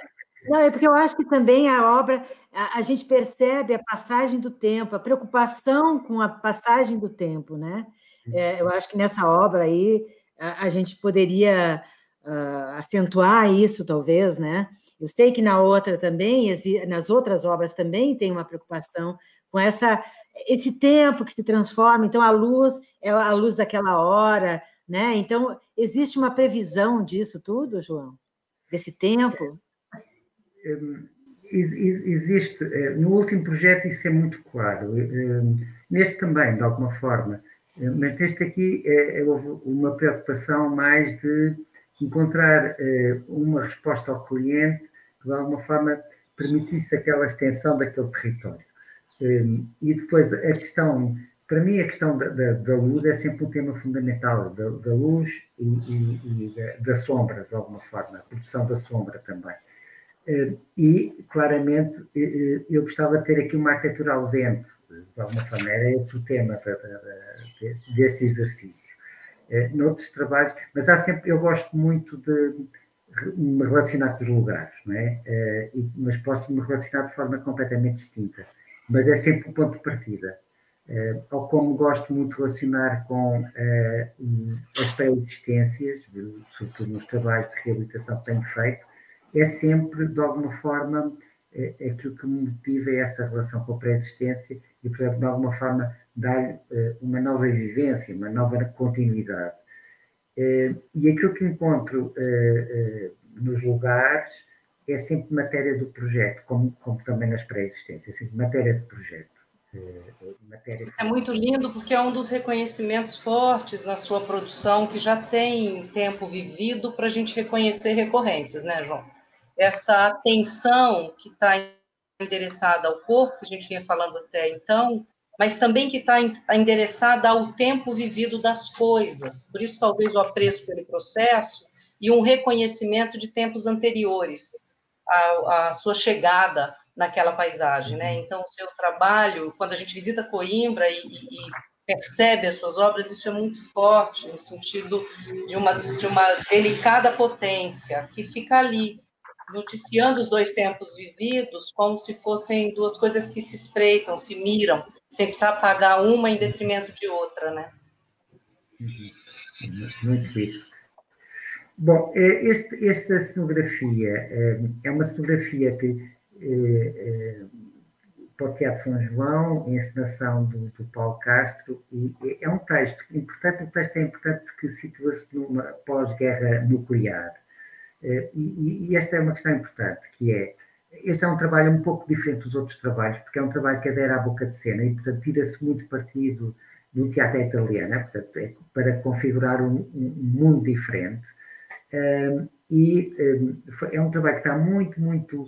não, é porque eu acho que também a obra, a, a, gente percebe a passagem do tempo, a preocupação com a passagem do tempo, né? É, eu acho que nessa obra aí a, a gente poderia uh, acentuar isso, talvez, né? Eu sei que na outra também, nas outras obras também tem uma preocupação com essa esse tempo que se transforma. Então a luz é a luz daquela hora, né? Então existe uma previsão disso tudo, João, desse tempo. Existe eh, no último projeto isso é muito claro. Neste também, de alguma forma, mas neste aqui é, houve uma preocupação mais de encontrar eh, uma resposta ao cliente que, de alguma forma, permitisse aquela extensão daquele território. Eh, e depois, a questão, para mim, a questão da, da, da luz é sempre um tema fundamental, da, da luz e, e, e da, sombra, de alguma forma, a produção da sombra também. Eh, e, claramente, eu gostava de ter aqui uma arquitetura ausente, de alguma forma, era esse o tema desse exercício eh, noutros trabalhos, mas há sempre, eu gosto muito de me relacionar com os lugares, não é? Eh, mas posso me relacionar de forma completamente distinta, mas é sempre o um ponto de partida. Eh, ou como gosto muito de relacionar com as pré-existências, sobretudo nos trabalhos de reabilitação que tenho feito, é sempre, de alguma forma, aquilo que me motiva é essa relação com a pré-existência e, portanto, de alguma forma, dar uh, uma nova vivência, uma nova continuidade. Uh, e aquilo que encontro uh, nos lugares é sempre matéria do projeto, como, como também nas pré-existências, é sempre matéria do projeto. Matéria é muito lindo porque é um dos reconhecimentos fortes na sua produção que já tem tempo vivido para a gente reconhecer recorrências, né, João? Essa atenção que está endereçada ao corpo, que a gente vinha falando até então, mas também que está endereçada ao tempo vivido das coisas. Por isso, talvez o apreço pelo processo e um reconhecimento de tempos anteriores à, à sua chegada naquela paisagem, né? Uhum. Então, o seu trabalho, quando a gente visita Coimbra e, e, percebe as suas obras, isso é muito forte no sentido de uma de uma delicada potência que fica ali noticiando os dois tempos vividos como se fossem duas coisas que se espreitam, se miram sem precisar pagar uma em detrimento de outra, né? Uhum. Muito isso. Bom, é, este, esta cenografia é, é uma cenografia que é, Teatro São João, encenação do, do Paulo Castro, e é um texto importante, o texto é importante porque situa-se numa pós-guerra nuclear. E, e esta é uma questão importante, que é este é um trabalho um pouco diferente dos outros trabalhos, porque é um trabalho que adera à boca de cena e, portanto, tira-se muito partido do teatro italiano, é, portanto, é para configurar um, um mundo diferente. Um, e um, é um trabalho que está muito, muito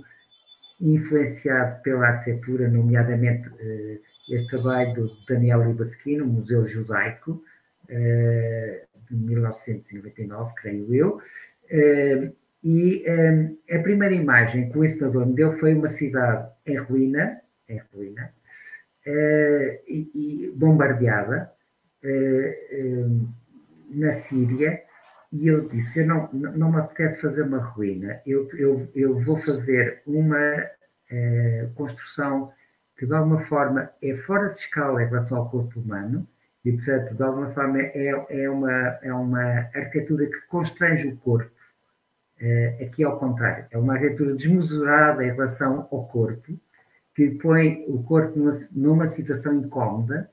influenciado pela arquitetura, nomeadamente uh, este trabalho do Daniel Libaschino, Museu Judaico, uh, de 1999, creio eu. Uh, e um, a primeira imagem que o encenador me deu foi uma cidade em ruína, em ruína, uh, e, e, bombardeada uh, na Síria, e eu disse, eu não, não me apetece fazer uma ruína, eu, eu, eu vou fazer uma uh, construção que de alguma forma é fora de escala em relação ao corpo humano, e portanto de alguma forma é, é, uma, é uma arquitetura que constrange o corpo, aqui ao contrário, é uma arquitetura desmesurada em relação ao corpo, que põe o corpo numa, numa situação incómoda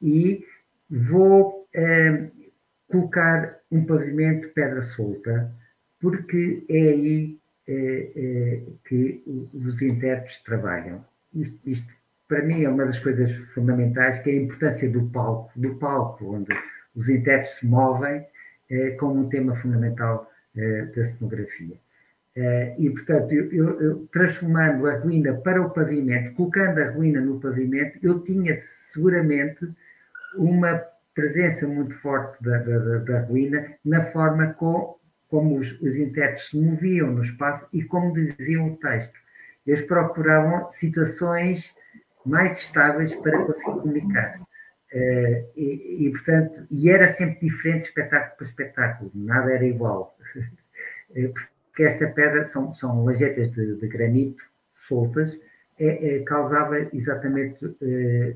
e vou colocar um pavimento de pedra solta, porque é aí que os intérpretes trabalham. Isto, isto, para mim, é uma das coisas fundamentais, que é a importância do palco, do palco, onde os intérpretes se movem, como um tema fundamental da cenografia. Eh, e, portanto, eu, eu, eu, transformando a ruína para o pavimento, colocando a ruína no pavimento, eu tinha seguramente uma presença muito forte da, da, da ruína na forma com, como os, os intérpretes se moviam no espaço e como diziam o texto. Eles procuravam situações mais estáveis para conseguir comunicar. Uh, e, e, portanto, e era sempre diferente espetáculo para espetáculo, nada era igual. Porque esta pedra são, são lajetas de, de granito soltas, é, é, causava exatamente é,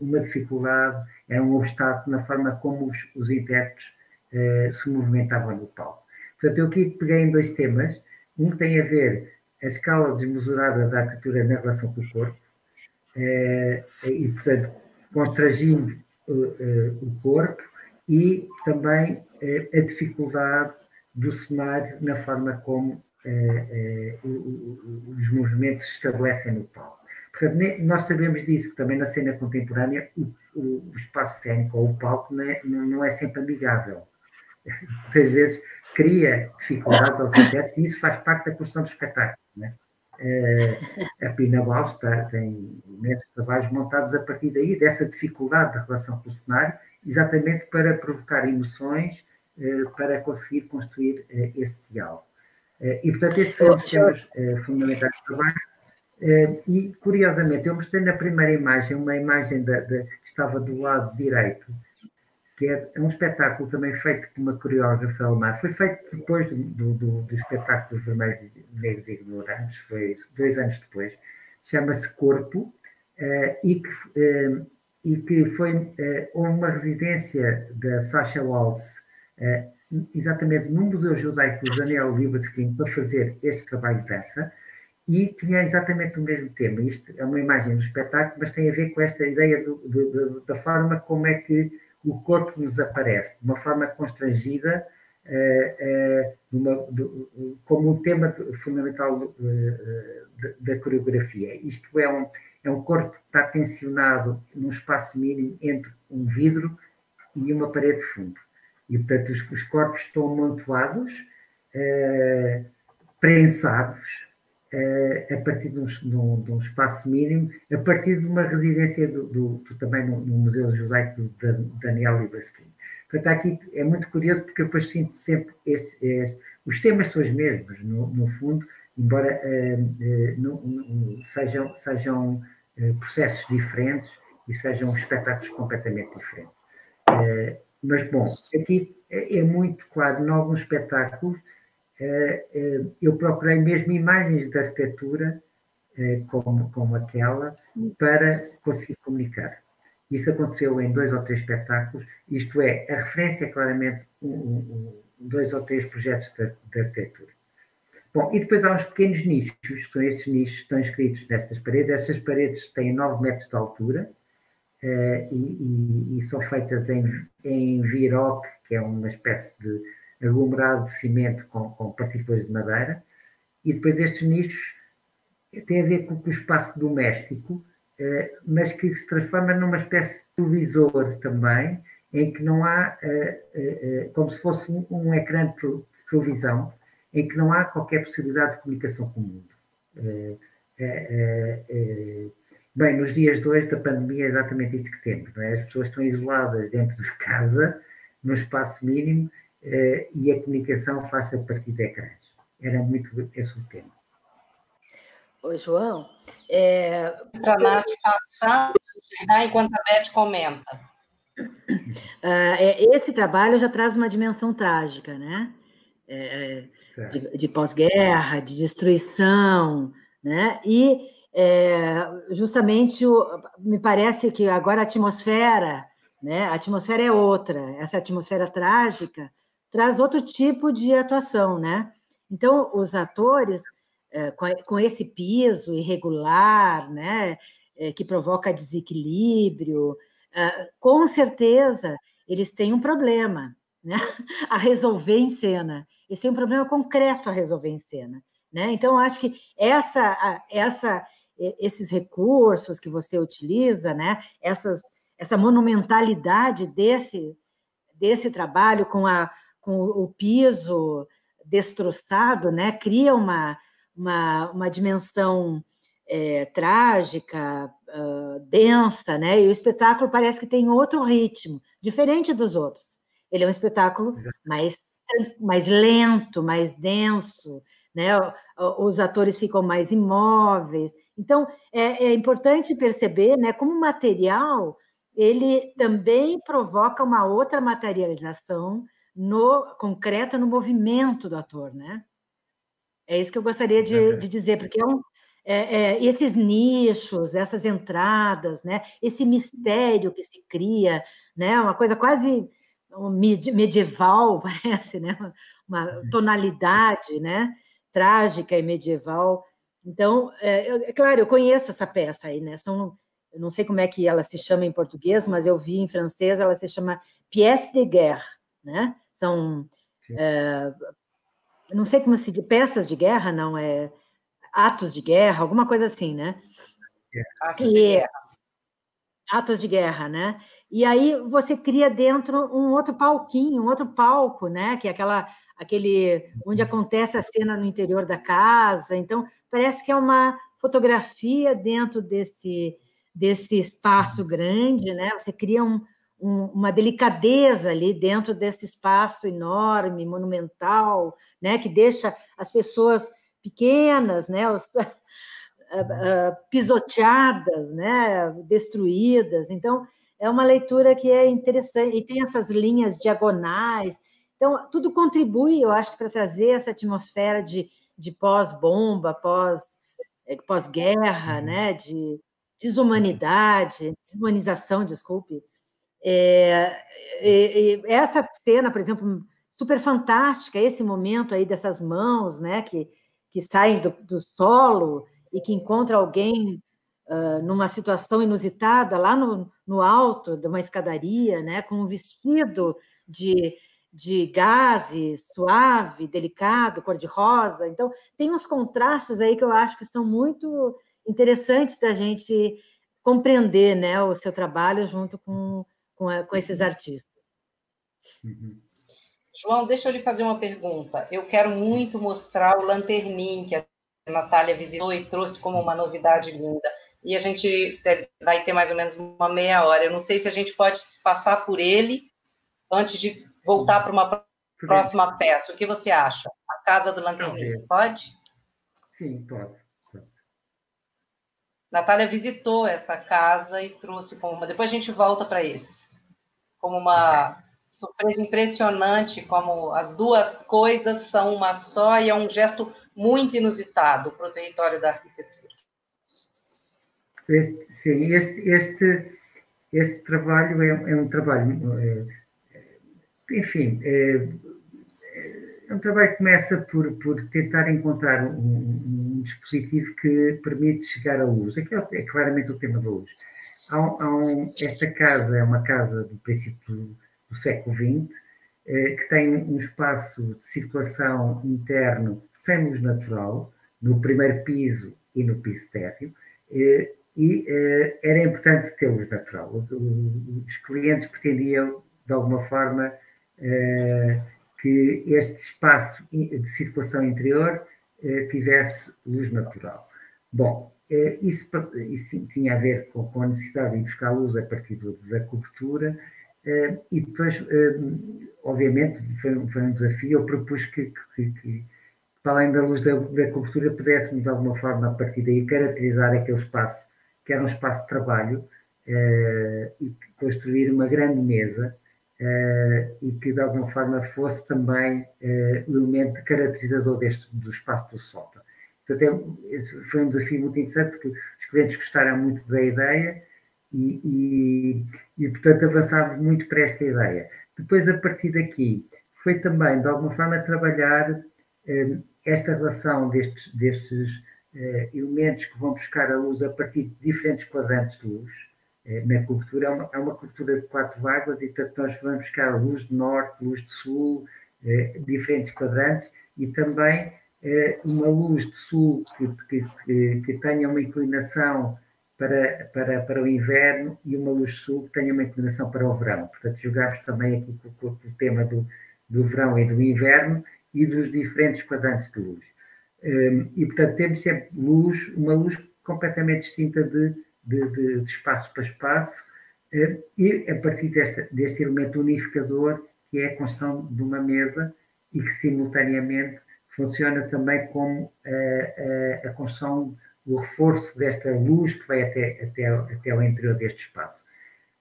uma dificuldade, era um obstáculo na forma como os, os intérpretes se movimentavam no palco. Portanto, eu aqui peguei em dois temas, um que tem a ver a escala desmesurada da arquitetura na relação com o corpo, e, portanto, constrangindo o corpo, e também a dificuldade do cenário na forma como eh, eh, os movimentos se estabelecem no palco. Portanto, nós sabemos disso, que também na cena contemporânea o, o, espaço cênico ou o palco não é, não é sempre amigável. Muitas vezes cria dificuldades aos intérpretes e isso faz parte da construção do espetáculo. Né? a Pina Baus tem imensos trabalhos montados a partir daí, dessa dificuldade da relação com o cenário, exatamente para provocar emoções, para conseguir construir esse diálogo. Eh, e, portanto, estes foram os temas eh, fundamentais do trabalho. Eh, e, curiosamente, eu mostrei na primeira imagem uma imagem da, que estava do lado direito, que é um espetáculo também feito por uma coreógrafa alemã. Foi feito depois do, do, do espetáculo dos Vermelhos Negros e Ignorantes, foi dois anos depois. Chama-se Corpo, e que, e que foi, houve uma residência da Sasha Waltz exatamente no Museu Judaico do Daniel Libeskind para fazer este trabalho de dança e tinha exatamente o mesmo tema. Isto é uma imagem do espetáculo, mas tem a ver com esta ideia do, da forma como é que o corpo nos aparece, de uma forma constrangida, uh, uh, como um tema fundamental uh, da coreografia. Isto é um, é um corpo que está tensionado num espaço mínimo entre um vidro e uma parede de fundo. E, portanto, os, os corpos estão amontoados, uh, prensados, uh, a partir de um, de, um, de um, espaço mínimo, a partir de uma residência do, do, do também no, no, Museu Judaico de Daniel Libaskin. Portanto, aqui é muito curioso porque eu depois sinto sempre este, este, os temas são os mesmos, no, no fundo, embora uh, sejam, sejam processos diferentes e sejam espetáculos completamente diferentes. Mas, bom, aqui é, é muito claro, em alguns espetáculos, eh, eh, eu procurei mesmo imagens de arquitetura eh, como, como aquela para conseguir comunicar. Isso aconteceu em dois ou três espetáculos, isto é, a referência é claramente um, um, dois ou três projetos de, de, arquitetura. Bom, e depois há uns pequenos nichos, são estes nichos que estão escritos nestas paredes. Estas paredes têm 9 metros de altura, e, e, e, são feitas em, em viroque, que é uma espécie de aglomerado de cimento com, com partículas de madeira, e depois estes nichos têm a ver com, com o espaço doméstico, uh, mas que se transforma numa espécie de televisor também, em que não há, uh, como se fosse um ecrã de televisão, em que não há qualquer possibilidade de comunicação com o mundo. Bem, nos dias de hoje da pandemia é exatamente isto que temos, não é? As pessoas estão isoladas dentro de casa, no espaço mínimo, eh, e a comunicação faz a partir de ecrãs. Era muito esse o tema. Oi, João. É... Para a Nath passar, enquanto a Beth comenta. Uh, esse trabalho já traz uma dimensão trágica, né? É, é de, de pós-guerra, de destruição, né? E é, justamente o, me parece que agora a atmosfera, né, a atmosfera é outra, essa atmosfera trágica traz outro tipo de atuação, né? Então, os atores, é, com, com, esse piso irregular, né, é, que provoca desequilíbrio, é, com certeza eles têm um problema né, a resolver em cena. Eles têm um problema concreto a resolver em cena. Né? Então, acho que essa, essa esses recursos que você utiliza, né? Essas, essa monumentalidade desse, desse trabalho com, a, com o piso destroçado, né? Cria uma, uma, uma dimensão é, trágica, uh, densa, né? E o espetáculo parece que tem outro ritmo, diferente dos outros. Ele é um espetáculo mais, mais lento, mais denso, né? Os atores ficam mais imóveis. Então, é, é importante perceber, né, como o material ele também provoca uma outra materialização no concreta no movimento do ator, né? É isso que eu gostaria de, de dizer, porque é um, é, é, esses nichos, essas entradas, né? Esse mistério que se cria, né? Uma coisa quase medieval, parece, né? Uma uhum. tonalidade, né? Trágica e medieval. Então, é, é claro, eu conheço essa peça aí, né? São, eu não sei como é que ela se chama em português, mas eu vi em francês, ela se chama pièce de guerre, né? São, é, não sei como se diz, peças de guerra, não, é atos de guerra, alguma coisa assim, né? Atos e, de guerra. Atos de guerra, né? E aí você cria dentro um outro palquinho, um outro palco, né? Que é aquela, aquele onde acontece a cena no interior da casa. Então parece que é uma fotografia dentro desse desse espaço grande, né? Você cria um, um, uma delicadeza ali dentro desse espaço enorme, monumental, né? Que deixa as pessoas pequenas, né, os, uh, uh, pisoteadas, né, destruídas. Então, é uma leitura que é interessante, e tem essas linhas diagonais. Então, tudo contribui, eu acho, para trazer essa atmosfera de, de pós-bomba, pós, eh, pós-guerra, uhum. né, de desumanidade, desumanização, desculpe. É, e, e essa cena, por exemplo, super fantástica, esse momento aí dessas mãos, né, que que saem do, do solo e que encontra alguém uh, numa situação inusitada lá no, no alto de uma escadaria, né, com um vestido de, de gaze suave, delicado, cor-de-rosa. Então, tem uns contrastes aí que eu acho que são muito interessantes da gente compreender né, o seu trabalho junto com, com, com esses artistas. Uhum. João, deixa eu lhe fazer uma pergunta. Eu quero muito mostrar o lanterninho que a Natália visitou e trouxe como uma novidade linda. E a gente vai ter mais ou menos uma meia hora. Eu não sei se a gente pode passar por ele antes de voltar para uma próxima peça. O que você acha? A Casa do Lanterninho, pode? Sim, pode. pode. Natália visitou essa casa e trouxe como uma. Depois a gente volta para esse. Como uma surpresa impressionante como as duas coisas são uma só e é um gesto muito inusitado para o território da arquitetura. Este, sim, este, este, este trabalho é, é um trabalho, é, enfim, é, é, um trabalho que começa por, por tentar encontrar um, um, dispositivo que permite chegar à luz. Aqui é, é claramente o tema da luz. Há, há um, esta casa é uma casa do princípio do século XX, eh, que tem um espaço de circulação interno sem luz natural, no primeiro piso e no piso térreo, eh, e era importante ter luz natural. Os clientes pretendiam, de alguma forma, que este espaço de circulação interior tivesse luz natural. Bom, isso, isso tinha a ver com, a necessidade de buscar luz a partir da cobertura, e depois, obviamente, foi, foi, um desafio. Eu propus que, que, que, para além da luz da, da cobertura, pudéssemos, de alguma forma, a partir daí, caracterizar aquele espaço, que era um espaço de trabalho, e construir uma grande mesa, e que, de alguma forma, fosse também o elemento caracterizador deste, do espaço do sótão. Portanto, é, foi um desafio muito interessante, porque os clientes gostaram muito da ideia e, e, e, portanto, avançámos muito para esta ideia. Depois, a partir daqui, foi também, de alguma forma, trabalhar eh, esta relação destes, destes eh, elementos que vão buscar a luz a partir de diferentes quadrantes de luz. Eh, na cobertura, é uma, é uma cobertura de quatro águas e, portanto, nós vamos buscar luz de norte, luz de sul, eh, diferentes quadrantes e também eh, uma luz de sul que, que, que, tenha uma inclinação para, para, para o inverno e uma luz sul que tenha uma inclinação para o verão. Portanto, jogamos também aqui com, com, o tema do, do verão e do inverno e dos diferentes quadrantes de luz. Um, e, portanto, temos sempre luz, uma luz completamente distinta de, de, de, de espaço para espaço, uh, e a partir desta, deste elemento unificador, que é a construção de uma mesa e que, simultaneamente, funciona também como uh, uh, a construção o reforço desta luz que vai até, até, até ao interior deste espaço.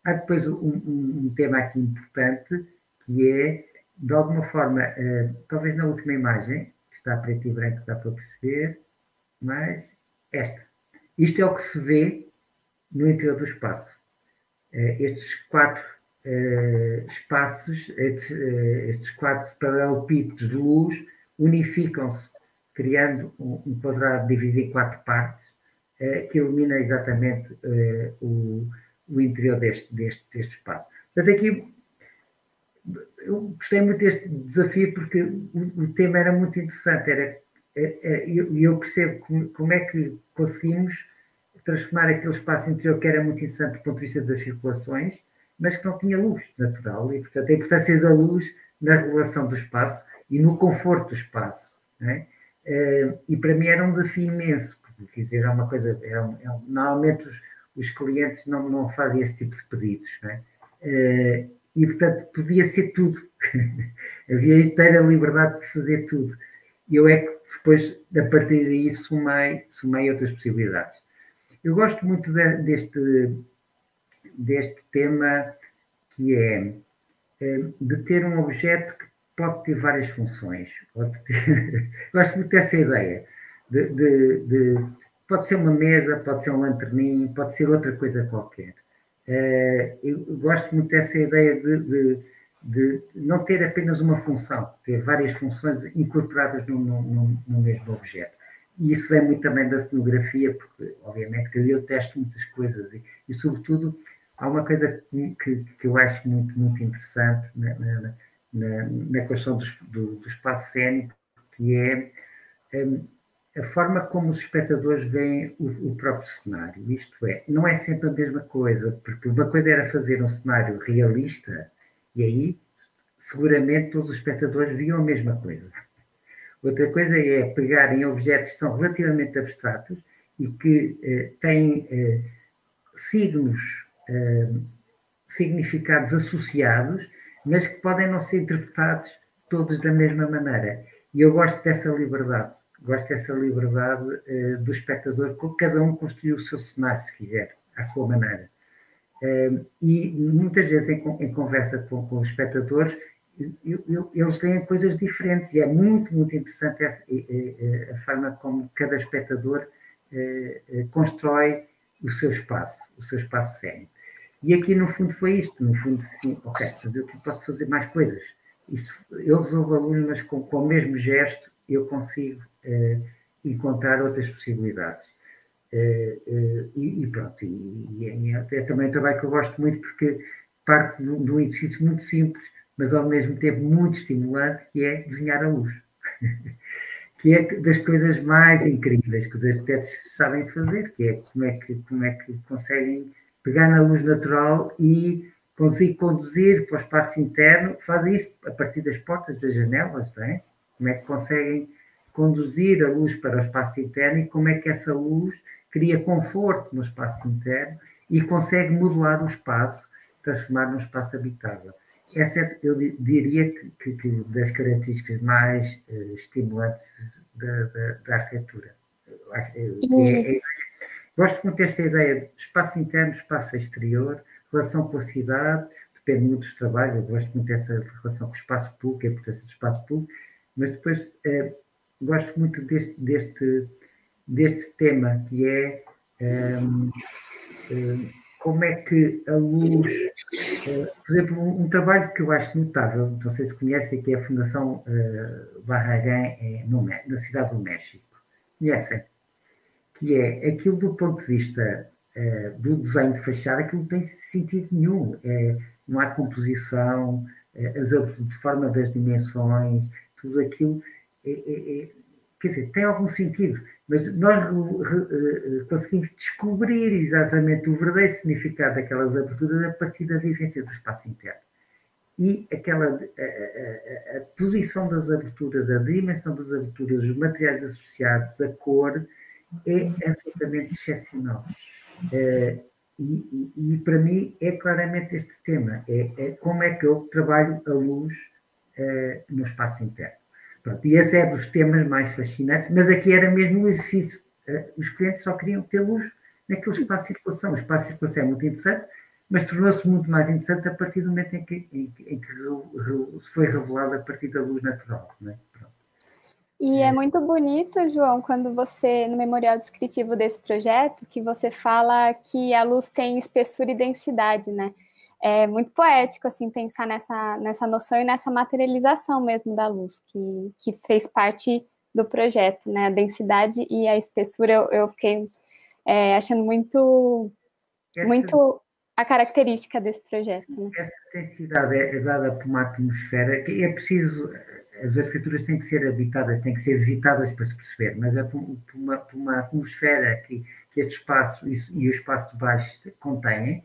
Há depois um, um, um, tema aqui importante, que é, de alguma forma, uh, talvez na última imagem, que está preto e branco, dá para perceber, mas esta. Isto é o que se vê no interior do espaço. Uh, estes quatro uh, espaços, estes, estes quatro paralelepípedos de luz, unificam-se, criando um, quadrado dividido em quatro partes, que ilumina exatamente o interior deste, deste, deste espaço. Portanto, aqui eu gostei muito deste desafio porque o, tema era muito interessante. Era, é, é, e eu, percebo como, é que conseguimos transformar aquele espaço interior que era muito interessante do ponto de vista das circulações, mas que não tinha luz natural. E, portanto, a importância da luz na regulação do espaço e no conforto do espaço. É? Uh, e para mim era um desafio imenso, porque quer dizer, é uma coisa. Era, é, normalmente os, os clientes não, não fazem esse tipo de pedidos. É? Uh, e, portanto, podia ser tudo. Havia inteira liberdade de fazer tudo. Eu é que depois, a partir daí, somei, somei outras possibilidades. Eu gosto muito de, deste, deste tema que é eh, de ter um objeto que pode ter várias funções. Ter... gosto muito dessa ideia de, de, de Pode ser uma mesa, pode ser um lanterninho, pode ser outra coisa qualquer. Uh, eu gosto muito dessa ideia de, de, de, não ter apenas uma função, ter várias funções incorporadas no, no, no mesmo objeto. E isso vem muito também da cenografia, porque, obviamente, eu testo muitas coisas e, e sobretudo, há uma coisa que, que eu acho muito, muito interessante na, na, na, na questão do, do, do espaço cênico, que é. Um, a forma como os espectadores veem o, o, próprio cenário. Isto é, não é sempre a mesma coisa, porque uma coisa era fazer um cenário realista e aí seguramente todos os espectadores viam a mesma coisa. Outra coisa é pegar em objetos que são relativamente abstratos e que eh, têm eh, signos, eh, significados associados, mas que podem não ser interpretados todos da mesma maneira. E eu gosto dessa liberdade gosto dessa liberdade uh, do espectador, cada um construir o seu cenário, se quiser, à sua maneira. Uh, e muitas vezes, em, em conversa com, com, os espectadores, eu, eu, eles têm coisas diferentes e é muito, muito interessante essa, a, forma como cada espectador uh, constrói o seu espaço, o seu espaço cénico. E aqui, no fundo, foi isto. No fundo, sim, ok, mas eu posso fazer mais coisas. Isto, eu resolvo a luz, mas com, com o mesmo gesto eu consigo uh, encontrar outras possibilidades. E, e, pronto, e, e, é, é, também um trabalho que eu gosto muito porque parte de, um exercício muito simples, mas ao mesmo tempo muito estimulante, que é desenhar a luz. que é das coisas mais incríveis que os arquitetos sabem fazer, que é como é que, como é que conseguem pegar na luz natural e conseguir conduzir para o espaço interno, fazem isso a partir das portas, das janelas, não é? Como é que conseguem conduzir a luz para o espaço interno e como é que essa luz cria conforto no espaço interno e consegue modelar o espaço, transformar num espaço habitável. Essa é, eu diria que, que, que das características mais uh, estimulantes da, da, da arquitetura. É, é, gosto muito desta ideia de espaço interno, espaço exterior, relação com a cidade, depende muito dos trabalhos, eu gosto muito dessa relação com o espaço público, a importância do espaço público, mas depois uh, gosto muito deste, deste, deste tema, que é um, um, como é que a luz. Uh, por exemplo, um, trabalho que eu acho notável, não sei se conhecem, que é a Fundação uh, Barragán no, na cidade do México. Conhecem? Que é aquilo do ponto de vista do desenho de fachada, que não tem sentido nenhum. É, não há composição, as, forma das dimensões, tudo aquilo é, é, quer dizer, tem algum sentido, mas nós uh, conseguimos descobrir exatamente o verdadeiro significado daquelas aberturas a partir da vivência do espaço interno. E aquela, a, a, a, posição das aberturas, a dimensão das aberturas, os materiais associados, a cor, é absolutamente excepcional. Uh, e, e, e, para mim é claramente este tema: é, é, como é que eu trabalho a luz uh, no espaço interno. Pronto, e esse é dos temas mais fascinantes, mas aqui era mesmo o exercício. Eh, os clientes só queriam ter luz naquele espaço de circulação. O espaço de circulação é muito interessante, mas tornou-se muito mais interessante a partir do momento em que, em, em que foi revelado a partir da luz natural. Né? E é muito bonito, João, quando você, no memorial descritivo desse projeto, que você fala que a luz tem espessura e densidade, né? É muito poético, assim, pensar nessa, nessa noção e nessa materialização mesmo da luz, que, que fez parte do projeto, né? A densidade e a espessura, eu, eu fiquei é, achando muito, essa, muito a característica desse projeto. Sim, né? Essa densidade é, dada por uma atmosfera que é preciso as arquiteturas têm que ser habitadas, têm que ser visitadas para se perceber, mas é por uma, por uma atmosfera que, que este espaço e, e o espaço de baixo contêm,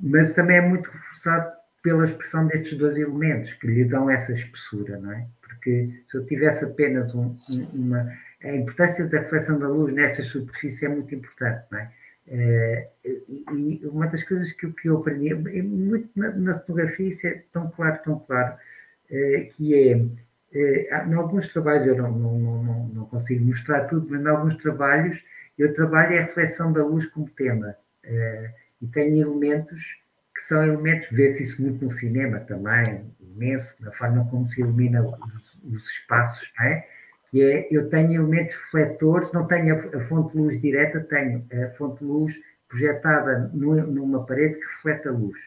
mas também é muito reforçado pela expressão destes dois elementos que lhe dão essa espessura, não é? Porque se eu tivesse apenas um, uma. A importância da reflexão da luz nesta superfície é muito importante, não é? É, e uma das coisas que, eu aprendi, é muito na, na fotografia, isso é tão claro, tão claro, é, que é eh, em alguns trabalhos, eu não, não, não, não, consigo mostrar tudo, mas em alguns trabalhos eu trabalho a reflexão da luz como tema. E tenho elementos que são elementos, vê-se isso muito no cinema também, imenso, na forma como se ilumina os, os espaços, não é? que é, eu tenho elementos refletores, não tenho a, a, fonte de luz direta, tenho a fonte de luz projetada no, numa parede que reflete a luz.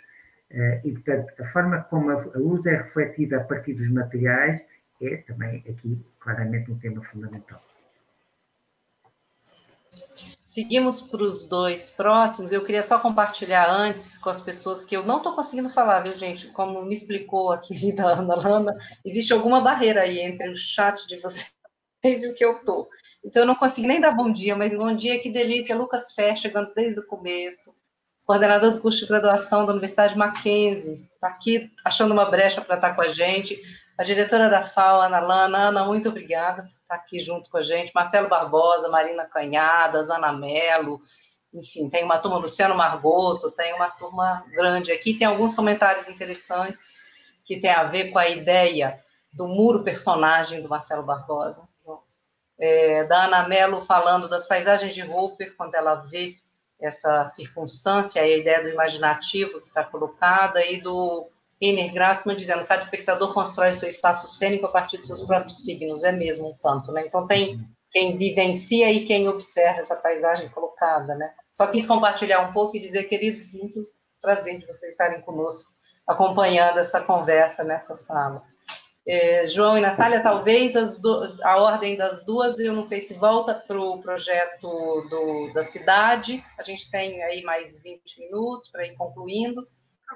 Uh, e, portanto, a forma como a, a, luz é refletida a partir dos materiais é também aqui claramente um tema fundamental. Seguimos para os dois próximos. Eu queria só compartilhar antes com as pessoas que eu não estou conseguindo falar, viu, gente? Como me explicou a querida Ana Lana, existe alguma barreira aí entre o chat de vocês e o que eu estou. Então, eu não consigo nem dar bom dia, mas bom dia, que delícia. Lucas Fer, chegando desde o começo. Coordenador do curso de graduação da Universidade Mackenzie. Está aqui achando uma brecha para estar com a gente a diretora da FAO, Ana Lana. Ana, muito obrigada estar aqui junto com a gente. Marcelo Barbosa, Marina Canhadas, Ana Melo, enfim, tem uma turma, Luciano Margoto, tem uma turma grande aqui. Tem alguns comentários interessantes que tem a ver com a ideia do muro personagem do Marcelo Barbosa. É, da Ana Mello falando das paisagens de Roper, quando ela vê essa circunstância, a ideia do imaginativo que está colocada, e do Heiner Grassman dizendo cada espectador constrói seu espaço cênico a partir dos seus próprios signos, é mesmo um tanto, né? Então tem quem vivencia e quem observa essa paisagem colocada, né? Só quis compartilhar um pouco e dizer, queridos, muito prazer de vocês estarem conosco, acompanhando essa conversa nessa sala. É, João e Natália, talvez do, a ordem das duas, eu não sei se volta para o projeto do, da cidade, a gente tem aí mais 20 minutos para ir concluindo,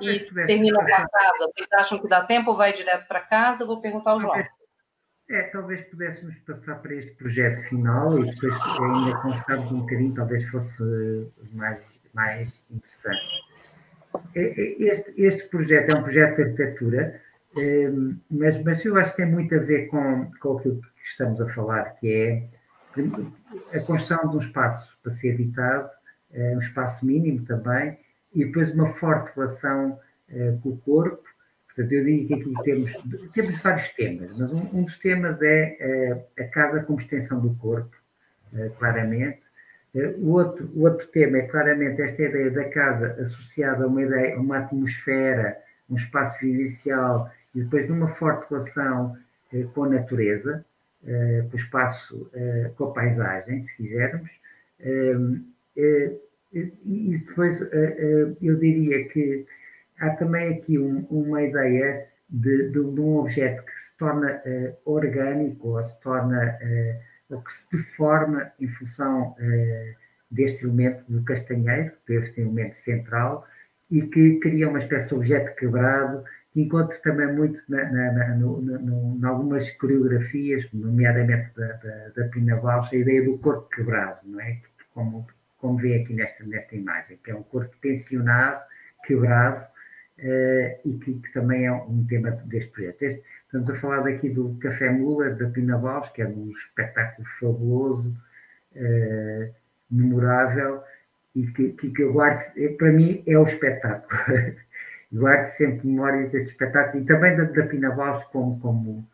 e termina com a casa. Vocês acham que dá tempo ou vai direto para casa? vou perguntar ao João. É, talvez pudéssemos passar para este projeto final e depois ainda conversarmos um bocadinho, talvez fosse mais, mais interessante. É, é, este, este projeto é um projeto de arquitetura, é, mas, mas eu acho que tem muito a ver com, com aquilo que estamos a falar, que é a construção de um espaço para ser habitado, um espaço mínimo também, e depois uma forte relação uh, com o corpo. Portanto, eu diria que aqui temos, temos vários temas, mas um, um dos temas é uh, a casa como extensão do corpo, uh, claramente. o, outro, o outro tema é claramente esta ideia da casa associada a uma ideia, uma atmosfera, um espaço vivencial e depois numa forte relação com a natureza, com o espaço, com a paisagem, se quisermos. E depois eh, eh, eu diria que há também aqui um, uma ideia de, de, um objeto que se torna uh, orgânico ou se torna uh, ou que se deforma em função uh, deste elemento do castanheiro, deste elemento central, e que cria uma espécie de objeto quebrado que encontro também muito na, na, na, no, no, em algumas coreografias, nomeadamente da, da, da Pina Bausch, a ideia do corpo quebrado, não é? Como como vê aqui nesta, nesta imagem, que é um corpo tensionado, quebrado, uh, e que, que, também é um tema deste projeto. Este, estamos a falar daqui do Café Mula, da Pina Baus, que é um espetáculo fabuloso, uh, memorável, e que, que, que eu guardo, eh, para mim, é o espetáculo. guardo sempre memórias deste espetáculo, e também da, da Pina Baus como, como,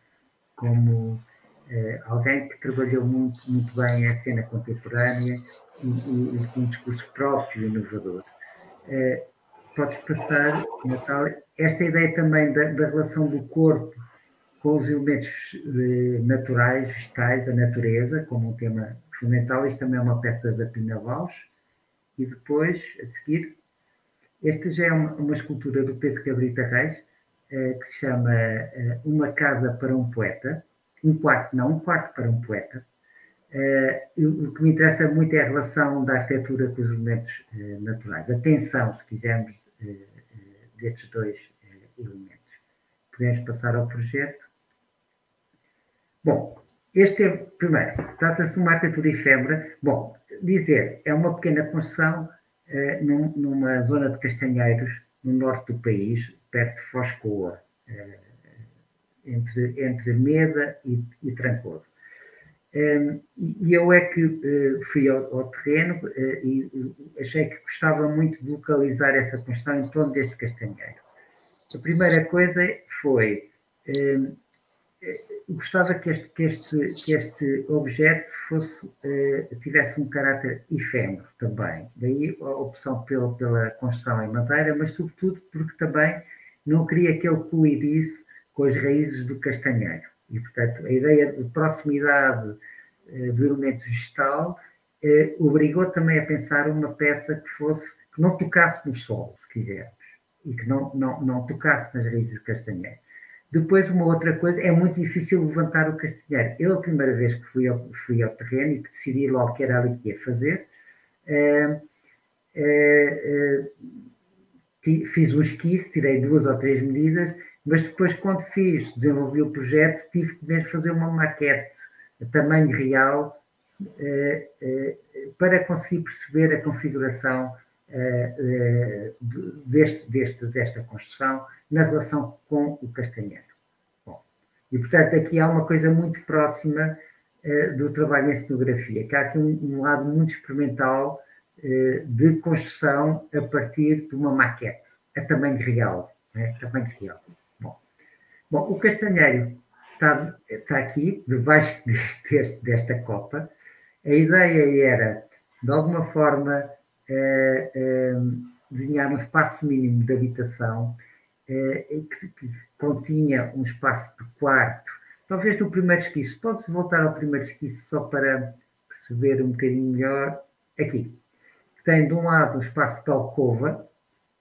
como é, alguém que trabalhou muito, muito bem a cena contemporânea e, e, e com um discurso próprio e inovador. É, podes passar, Natália, esta ideia também da, da relação do corpo com os elementos eh, naturais, vegetais, da natureza, como um tema fundamental. Isto também é uma peça da Pina Bausch. E depois, a seguir, esta já é uma, uma escultura do Pedro Cabrita Reis, eh, que se chama eh, Uma Casa para um Poeta. Um quarto, não, um quarto para um poeta. Uh, o que me interessa muito é a relação da arquitetura com os elementos uh, naturais, a tensão, se quisermos, uh, destes dois elementos. Podemos passar ao projeto. Bom, este é, primeiro, trata-se de uma arquitetura efêmera. Bom, dizer, é uma pequena construção num, numa zona de castanheiros, no norte do país, perto de Foscoa, entre, entre Meda e, e Trancoso e eu é que uh, fui ao, ao terreno uh, e achei que gostava muito de localizar essa construção em torno deste castanheiro. A primeira coisa foi, uh, gostava que este, que, este, que este objeto fosse, tivesse um caráter efêmero também. Daí a opção pela, pela construção em madeira, mas sobretudo porque também não queria que ele colidisse com as raízes do castanheiro. E, portanto, a ideia de proximidade eh, do elemento vegetal eh, obrigou também a pensar uma peça que fosse, que não tocasse no solo, se quisermos, e que não, não, não tocasse nas raízes do castanheiro. Depois, uma outra coisa, é muito difícil levantar o castanheiro. Eu, a primeira vez que fui ao, fui ao terreno e que decidi logo que era ali que ia fazer, eh, eh, eh, fiz um esquice, tirei duas ou três medidas mas depois, quando fiz, desenvolvi o projeto, tive que mesmo fazer uma maquete a tamanho real eh, eh, para conseguir perceber a configuração eh, deste, deste, desta construção na relação com o castanheiro. Bom, e, portanto, aqui há uma coisa muito próxima do trabalho em cenografia, que há aqui um, um lado muito experimental de construção a partir de uma maquete, a tamanho real. Né? Tamanho real. Bom, o castanheiro está, está aqui, debaixo deste, desta copa. A ideia era, de alguma forma, eh, eh, desenhar um espaço mínimo de habitação eh, que, que, continha um espaço de quarto, talvez do primeiro esquiço. Podes voltar ao primeiro esquiço só para perceber um bocadinho melhor? Aqui. Tem de um lado um espaço de alcova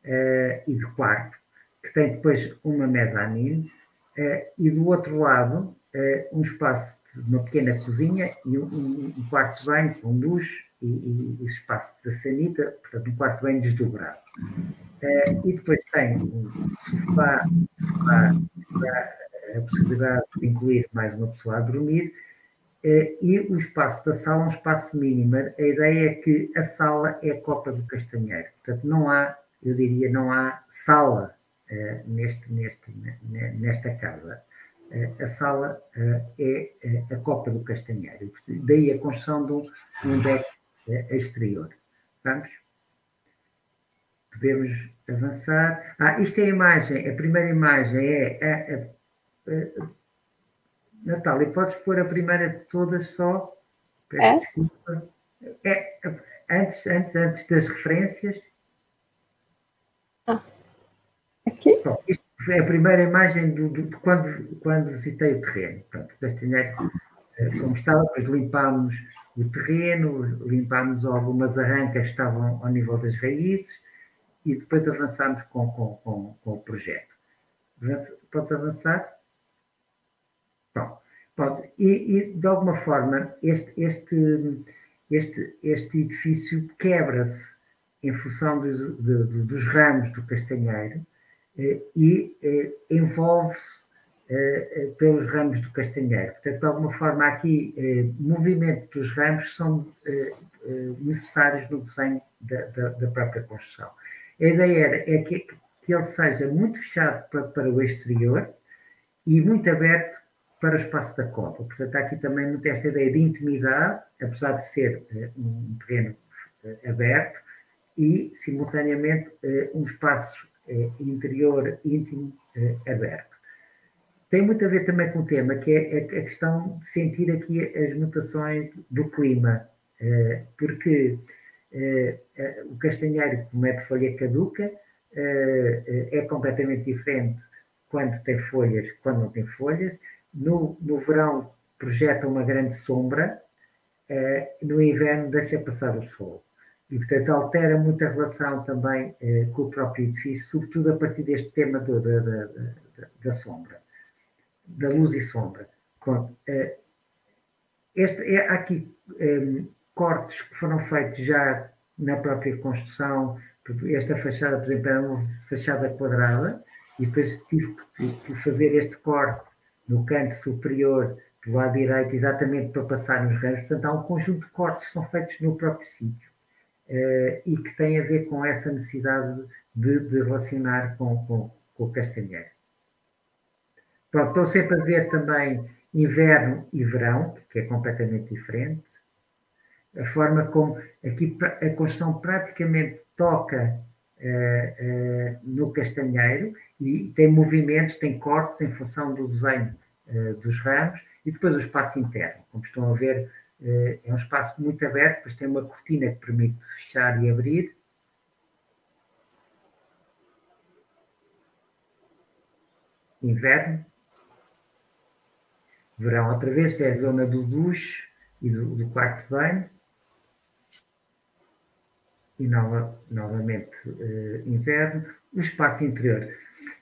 e de quarto, que tem depois uma mezanine, e do outro lado, uh, um espaço de uma pequena cozinha e um, um quarto de banho com duche e, e, espaço da sanita, portanto, um quarto de banho desdobrado. Uh, e depois tem um sofá, sofá a possibilidade de incluir mais uma pessoa a dormir, e o espaço da sala é um espaço mínimo. A ideia é que a sala é a copa do castanheiro. Portanto, não há, eu diria, não há sala eh, neste, neste, nesta casa. Eh, a sala eh, é a Copa do Castanheiro, daí a construção de um, deck exterior. Vamos? Podemos avançar. Ah, isto é a imagem, a primeira imagem é a, a, a Natália, podes pôr a primeira de todas só? Peço é? desculpa. É, antes, antes, antes das referências. Ah. Isto foi a primeira imagem do, do, de quando, quando visitei o terreno. Pronto, Castanheiro, eh, como estava, depois limpámos o terreno, limpámos algumas arrancas que estavam ao nível das raízes e depois avançámos com, com, com, com o projeto. Podes avançar? Bom, pronto. E, e, de alguma forma este, este, este, este edifício quebra-se em função dos, de, dos ramos do castanheiro e eh, envolve-se eh, pelos ramos do castanheiro. Portanto, de alguma forma, aqui, movimento dos ramos são necessários no desenho da, da, própria construção. A ideia era, é que, ele seja muito fechado para, para, o exterior e muito aberto para o espaço da copa. Portanto, há aqui também muito esta ideia de intimidade, apesar de ser um terreno aberto, e, simultaneamente, um espaço é, interior íntimo é, aberto. Tem muito a ver também com o tema, que é a questão de sentir aqui as mutações do clima, é, porque o castanheiro, como é de folha caduca, é completamente diferente quando tem folhas, quando não tem folhas. No, no verão projeta uma grande sombra, no inverno deixa passar o sol. E, portanto, altera muito a relação também com o próprio edifício, sobretudo a partir deste tema da, da, da, da, sombra, da luz e sombra. Pronto, este, é, há aqui um, cortes que foram feitos já na própria construção. Esta fachada, por exemplo, era uma fachada quadrada e depois tive que fazer este corte no canto superior do lado direito, exatamente para passar os ramos. Portanto, há um conjunto de cortes que são feitos no próprio sítio e que têm a ver com essa necessidade de, de relacionar com, com, com o castanheiro. Pronto, estou sempre a ver também inverno e verão, que é completamente diferente. A forma como aqui a construção praticamente toca uh, uh, no castanheiro e tem movimentos, tem cortes em função do desenho uh, dos ramos e depois o espaço interno. Como estão a ver, é um espaço muito aberto, depois tem uma cortina que permite fechar e abrir. Inverno, verão outra vez, é a zona do duche e do, do quarto de banho. E nova, novamente uh, inverno. O espaço interior.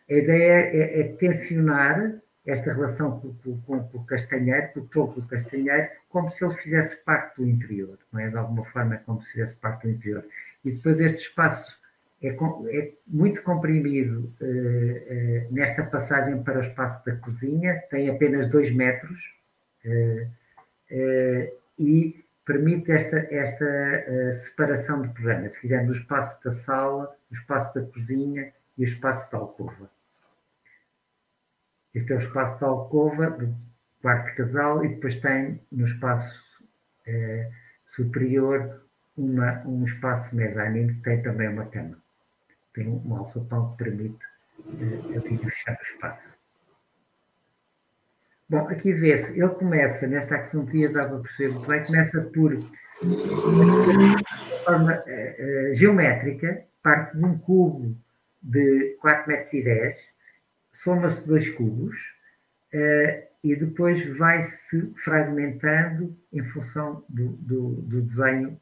A ideia é, é tensionar esta relação com, com, com, o castanheiro, com o tronco do castanheiro, como se ele fizesse parte do interior, não é? De alguma forma como se fizesse parte do interior. E depois este espaço é, é muito comprimido uh, uh, nesta passagem para o espaço da cozinha, tem apenas 2 metros uh, e permite esta, esta separação de programa, se quisermos, o espaço da sala, o espaço da cozinha e o espaço da alcova. Este é o espaço da alcova, do quarto casal, e depois tem no espaço superior uma, um espaço mezanino que tem também uma cama tem um alçapão que permite uh, abrir e fechar o espaço. Bom, aqui vê-se, ele começa, nesta axonometria dá para perceber muito bem, começa por, forma uh, uh, geométrica, parte de um cubo de 4 metros 10, soma-se dois cubos, uh, e depois vai-se fragmentando em função do, do, do desenho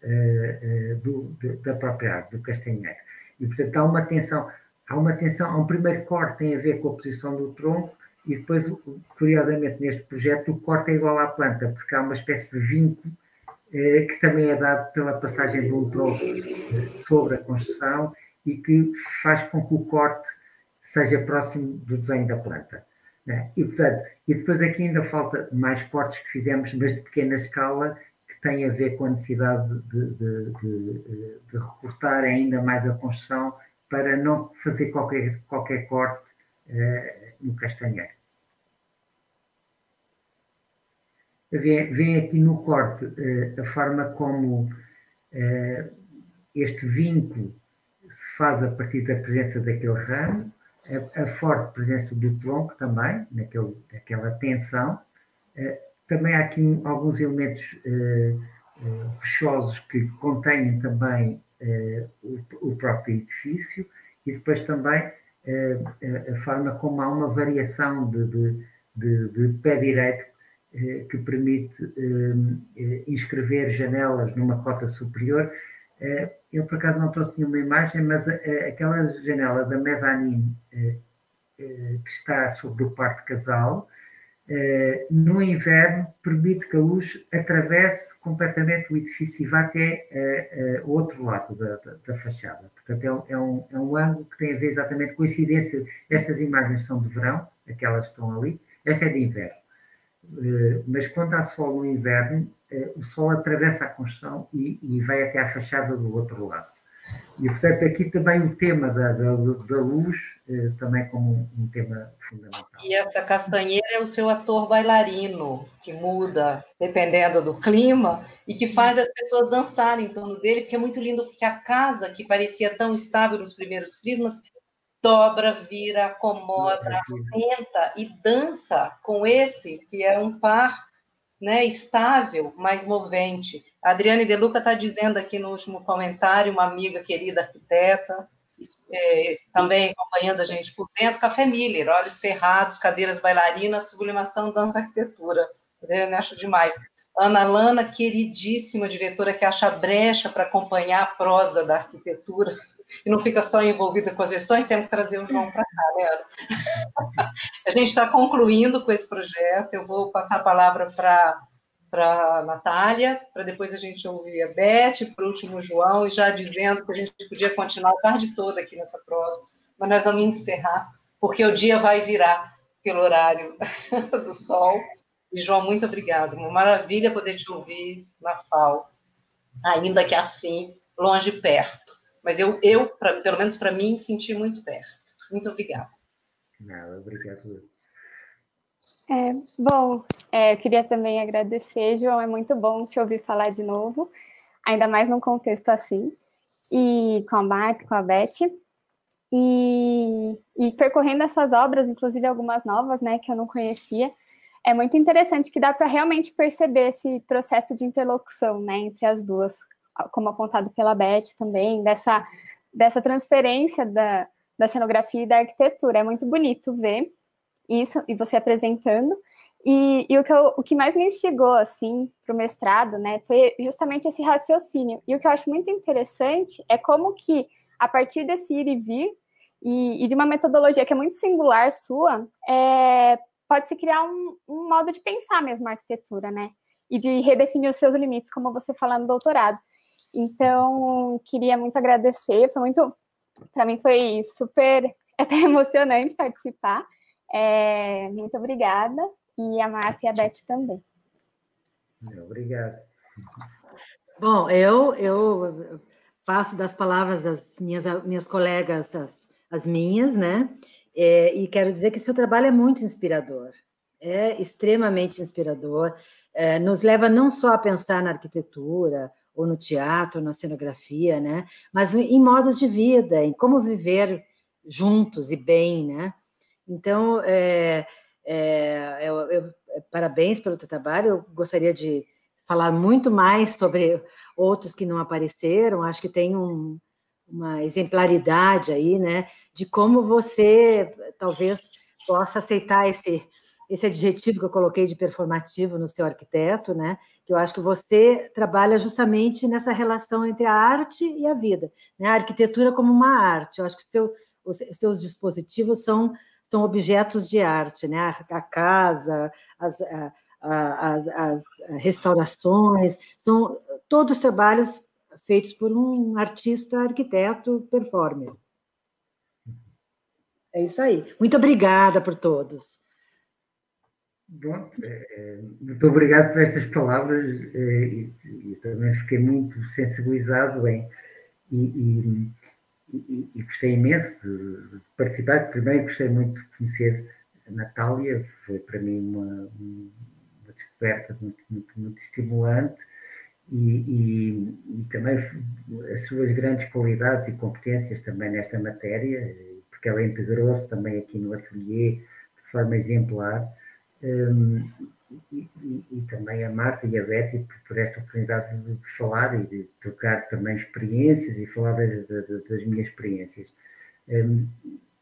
do, da própria arte, do castanheiro. E, portanto, há uma tensão. Há uma tensão, há um primeiro corte tem a ver com a posição do tronco e depois, curiosamente, neste projeto, o corte é igual à planta, porque há uma espécie de vínculo que também é dado pela passagem de um tronco sobre a construção e que faz com que o corte seja próximo do desenho da planta. Né? E, portanto, e depois aqui ainda falta mais cortes que fizemos, mas de pequena escala, que tem a ver com a necessidade de, de, de, de recortar ainda mais a construção para não fazer qualquer, qualquer corte uh, no castanheiro. Vem, vem aqui no corte uh, a forma como uh, este vínculo se faz a partir da presença daquele ramo, a, a forte presença do tronco também, naquele, naquela tensão, também há aqui alguns elementos uh, uh, rochosos que contêm também o, o, próprio edifício e depois também a forma como há uma variação de, de, de, de pé direito que permite inscrever janelas numa cota superior. Eu, por acaso, não trouxe nenhuma imagem, mas aquela janela da mezanine que está sobre o quarto casal, eh, no inverno permite que a luz atravesse completamente o edifício e vá até o outro lado da, da, da fachada. Portanto, é um, é, um, é um, ângulo que tem a ver exatamente com a coincidência. Estas imagens são de verão, aquelas que estão ali, esta é de inverno. Mas quando há sol no inverno, o sol atravessa a construção e, e vai até à fachada do outro lado. E, portanto, aqui também o tema da, da, da luz, eh, também como um, um, tema fundamental. E essa castanheira é o seu ator bailarino, que muda dependendo do clima e que faz as pessoas dançarem em torno dele, porque é muito lindo, porque a casa, que parecia tão estável nos primeiros prismas, dobra, vira, acomoda, assenta e dança com esse, que é um par né, estável, mas movente. A Adriane De Luca está dizendo aqui no último comentário, uma amiga querida arquiteta, é, também acompanhando a gente por dentro, Café Miller, Olhos Cerrados, Cadeiras Bailarinas, Sublimação, Dança, Arquitetura. Eu acho demais. Ana Lana, queridíssima diretora, que acha brecha para acompanhar a prosa da arquitetura e não fica só envolvida com as gestões, temos que trazer o João para cá, né, a gente está concluindo com esse projeto, eu vou passar a palavra para para a Natália, para depois a gente ouvir a Beth, por último o João, e já dizendo que a gente podia continuar a tarde toda aqui nessa prosa, mas nós vamos encerrar, porque o dia vai virar pelo horário do sol. E, João, muito obrigado. Uma maravilha poder te ouvir na FAO, ainda que assim, longe e perto. Mas eu, eu pra, pelo menos para mim, senti muito perto. Muito obrigada. Nada, obrigado. É, bom, é, eu queria também agradecer, João, é muito bom te ouvir falar de novo, ainda mais num contexto assim, e com a Marta, com a Beth, e, e percorrendo essas obras, inclusive algumas novas, né, que eu não conhecia, é muito interessante que dá para realmente perceber esse processo de interlocução, né, entre as duas, como apontado pela Beth também, dessa, dessa transferência da, da cenografia e da arquitetura, é muito bonito ver, isso, e você apresentando. E, e o, que eu, o que mais me instigou, assim, para o mestrado, né, foi justamente esse raciocínio. E o que eu acho muito interessante é como que, a partir desse ir e vir, e, e de uma metodologia que é muito singular sua, é, pode-se criar um, um modo de pensar mesmo a arquitetura, né? E de redefinir os seus limites, como você fala no doutorado. Então, queria muito agradecer, foi muito, para mim foi super, até emocionante participar. É, muito obrigada. E a Márcia e a Beth também. Obrigado. Bom, eu, eu faço das palavras das minhas, minhas colegas as, as minhas, né? É, e quero dizer que seu trabalho é muito inspirador, é extremamente inspirador. É, nos leva não só a pensar na arquitetura, ou no teatro, na cenografia, né? Mas em modos de vida, em como viver juntos e bem, né? Então, é, é, eu, eu, parabéns pelo teu trabalho. Eu gostaria de falar muito mais sobre outros que não apareceram. Acho que tem um, uma exemplaridade aí, né? De como você talvez possa aceitar esse esse adjetivo que eu coloquei de performativo no seu arquiteto, né? Que eu acho que você trabalha justamente nessa relação entre a arte e a vida, né? A arquitetura como uma arte. Eu acho que seu, os seus dispositivos são são objetos de arte, né? A casa, as, a, a, as, as restaurações, são todos trabalhos feitos por um artista, arquiteto, performer. É isso aí. Muito obrigada por todos. Bom, é, é, muito obrigado por estas palavras é, e, e também fiquei muito sensibilizado em e, e e, gostei imenso de, de, participar. Primeiro, gostei muito de conhecer a Natália, foi para mim uma, uma descoberta muito, muito, muito estimulante. E, também as suas grandes qualidades e competências também nesta matéria, porque ela integrou-se também aqui no ateliê de forma exemplar. Um, e, e, e, também a Marta e a Betty por, esta oportunidade de, de, falar e de trocar também experiências e falar das, das, das minhas experiências. Um,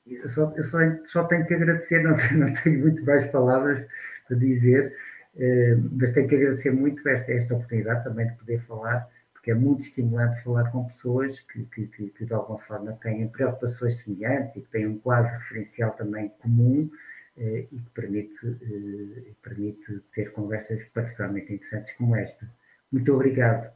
eu, só, eu só, só, tenho que agradecer, não, não tenho muito mais palavras para dizer, um, mas tenho que agradecer muito esta, esta oportunidade também de poder falar, porque é muito estimulante falar com pessoas que, que, que, que de alguma forma têm preocupações semelhantes e que têm um quadro referencial também comum e que permite, eh, permite ter conversas particularmente interessantes como esta. Muito obrigado.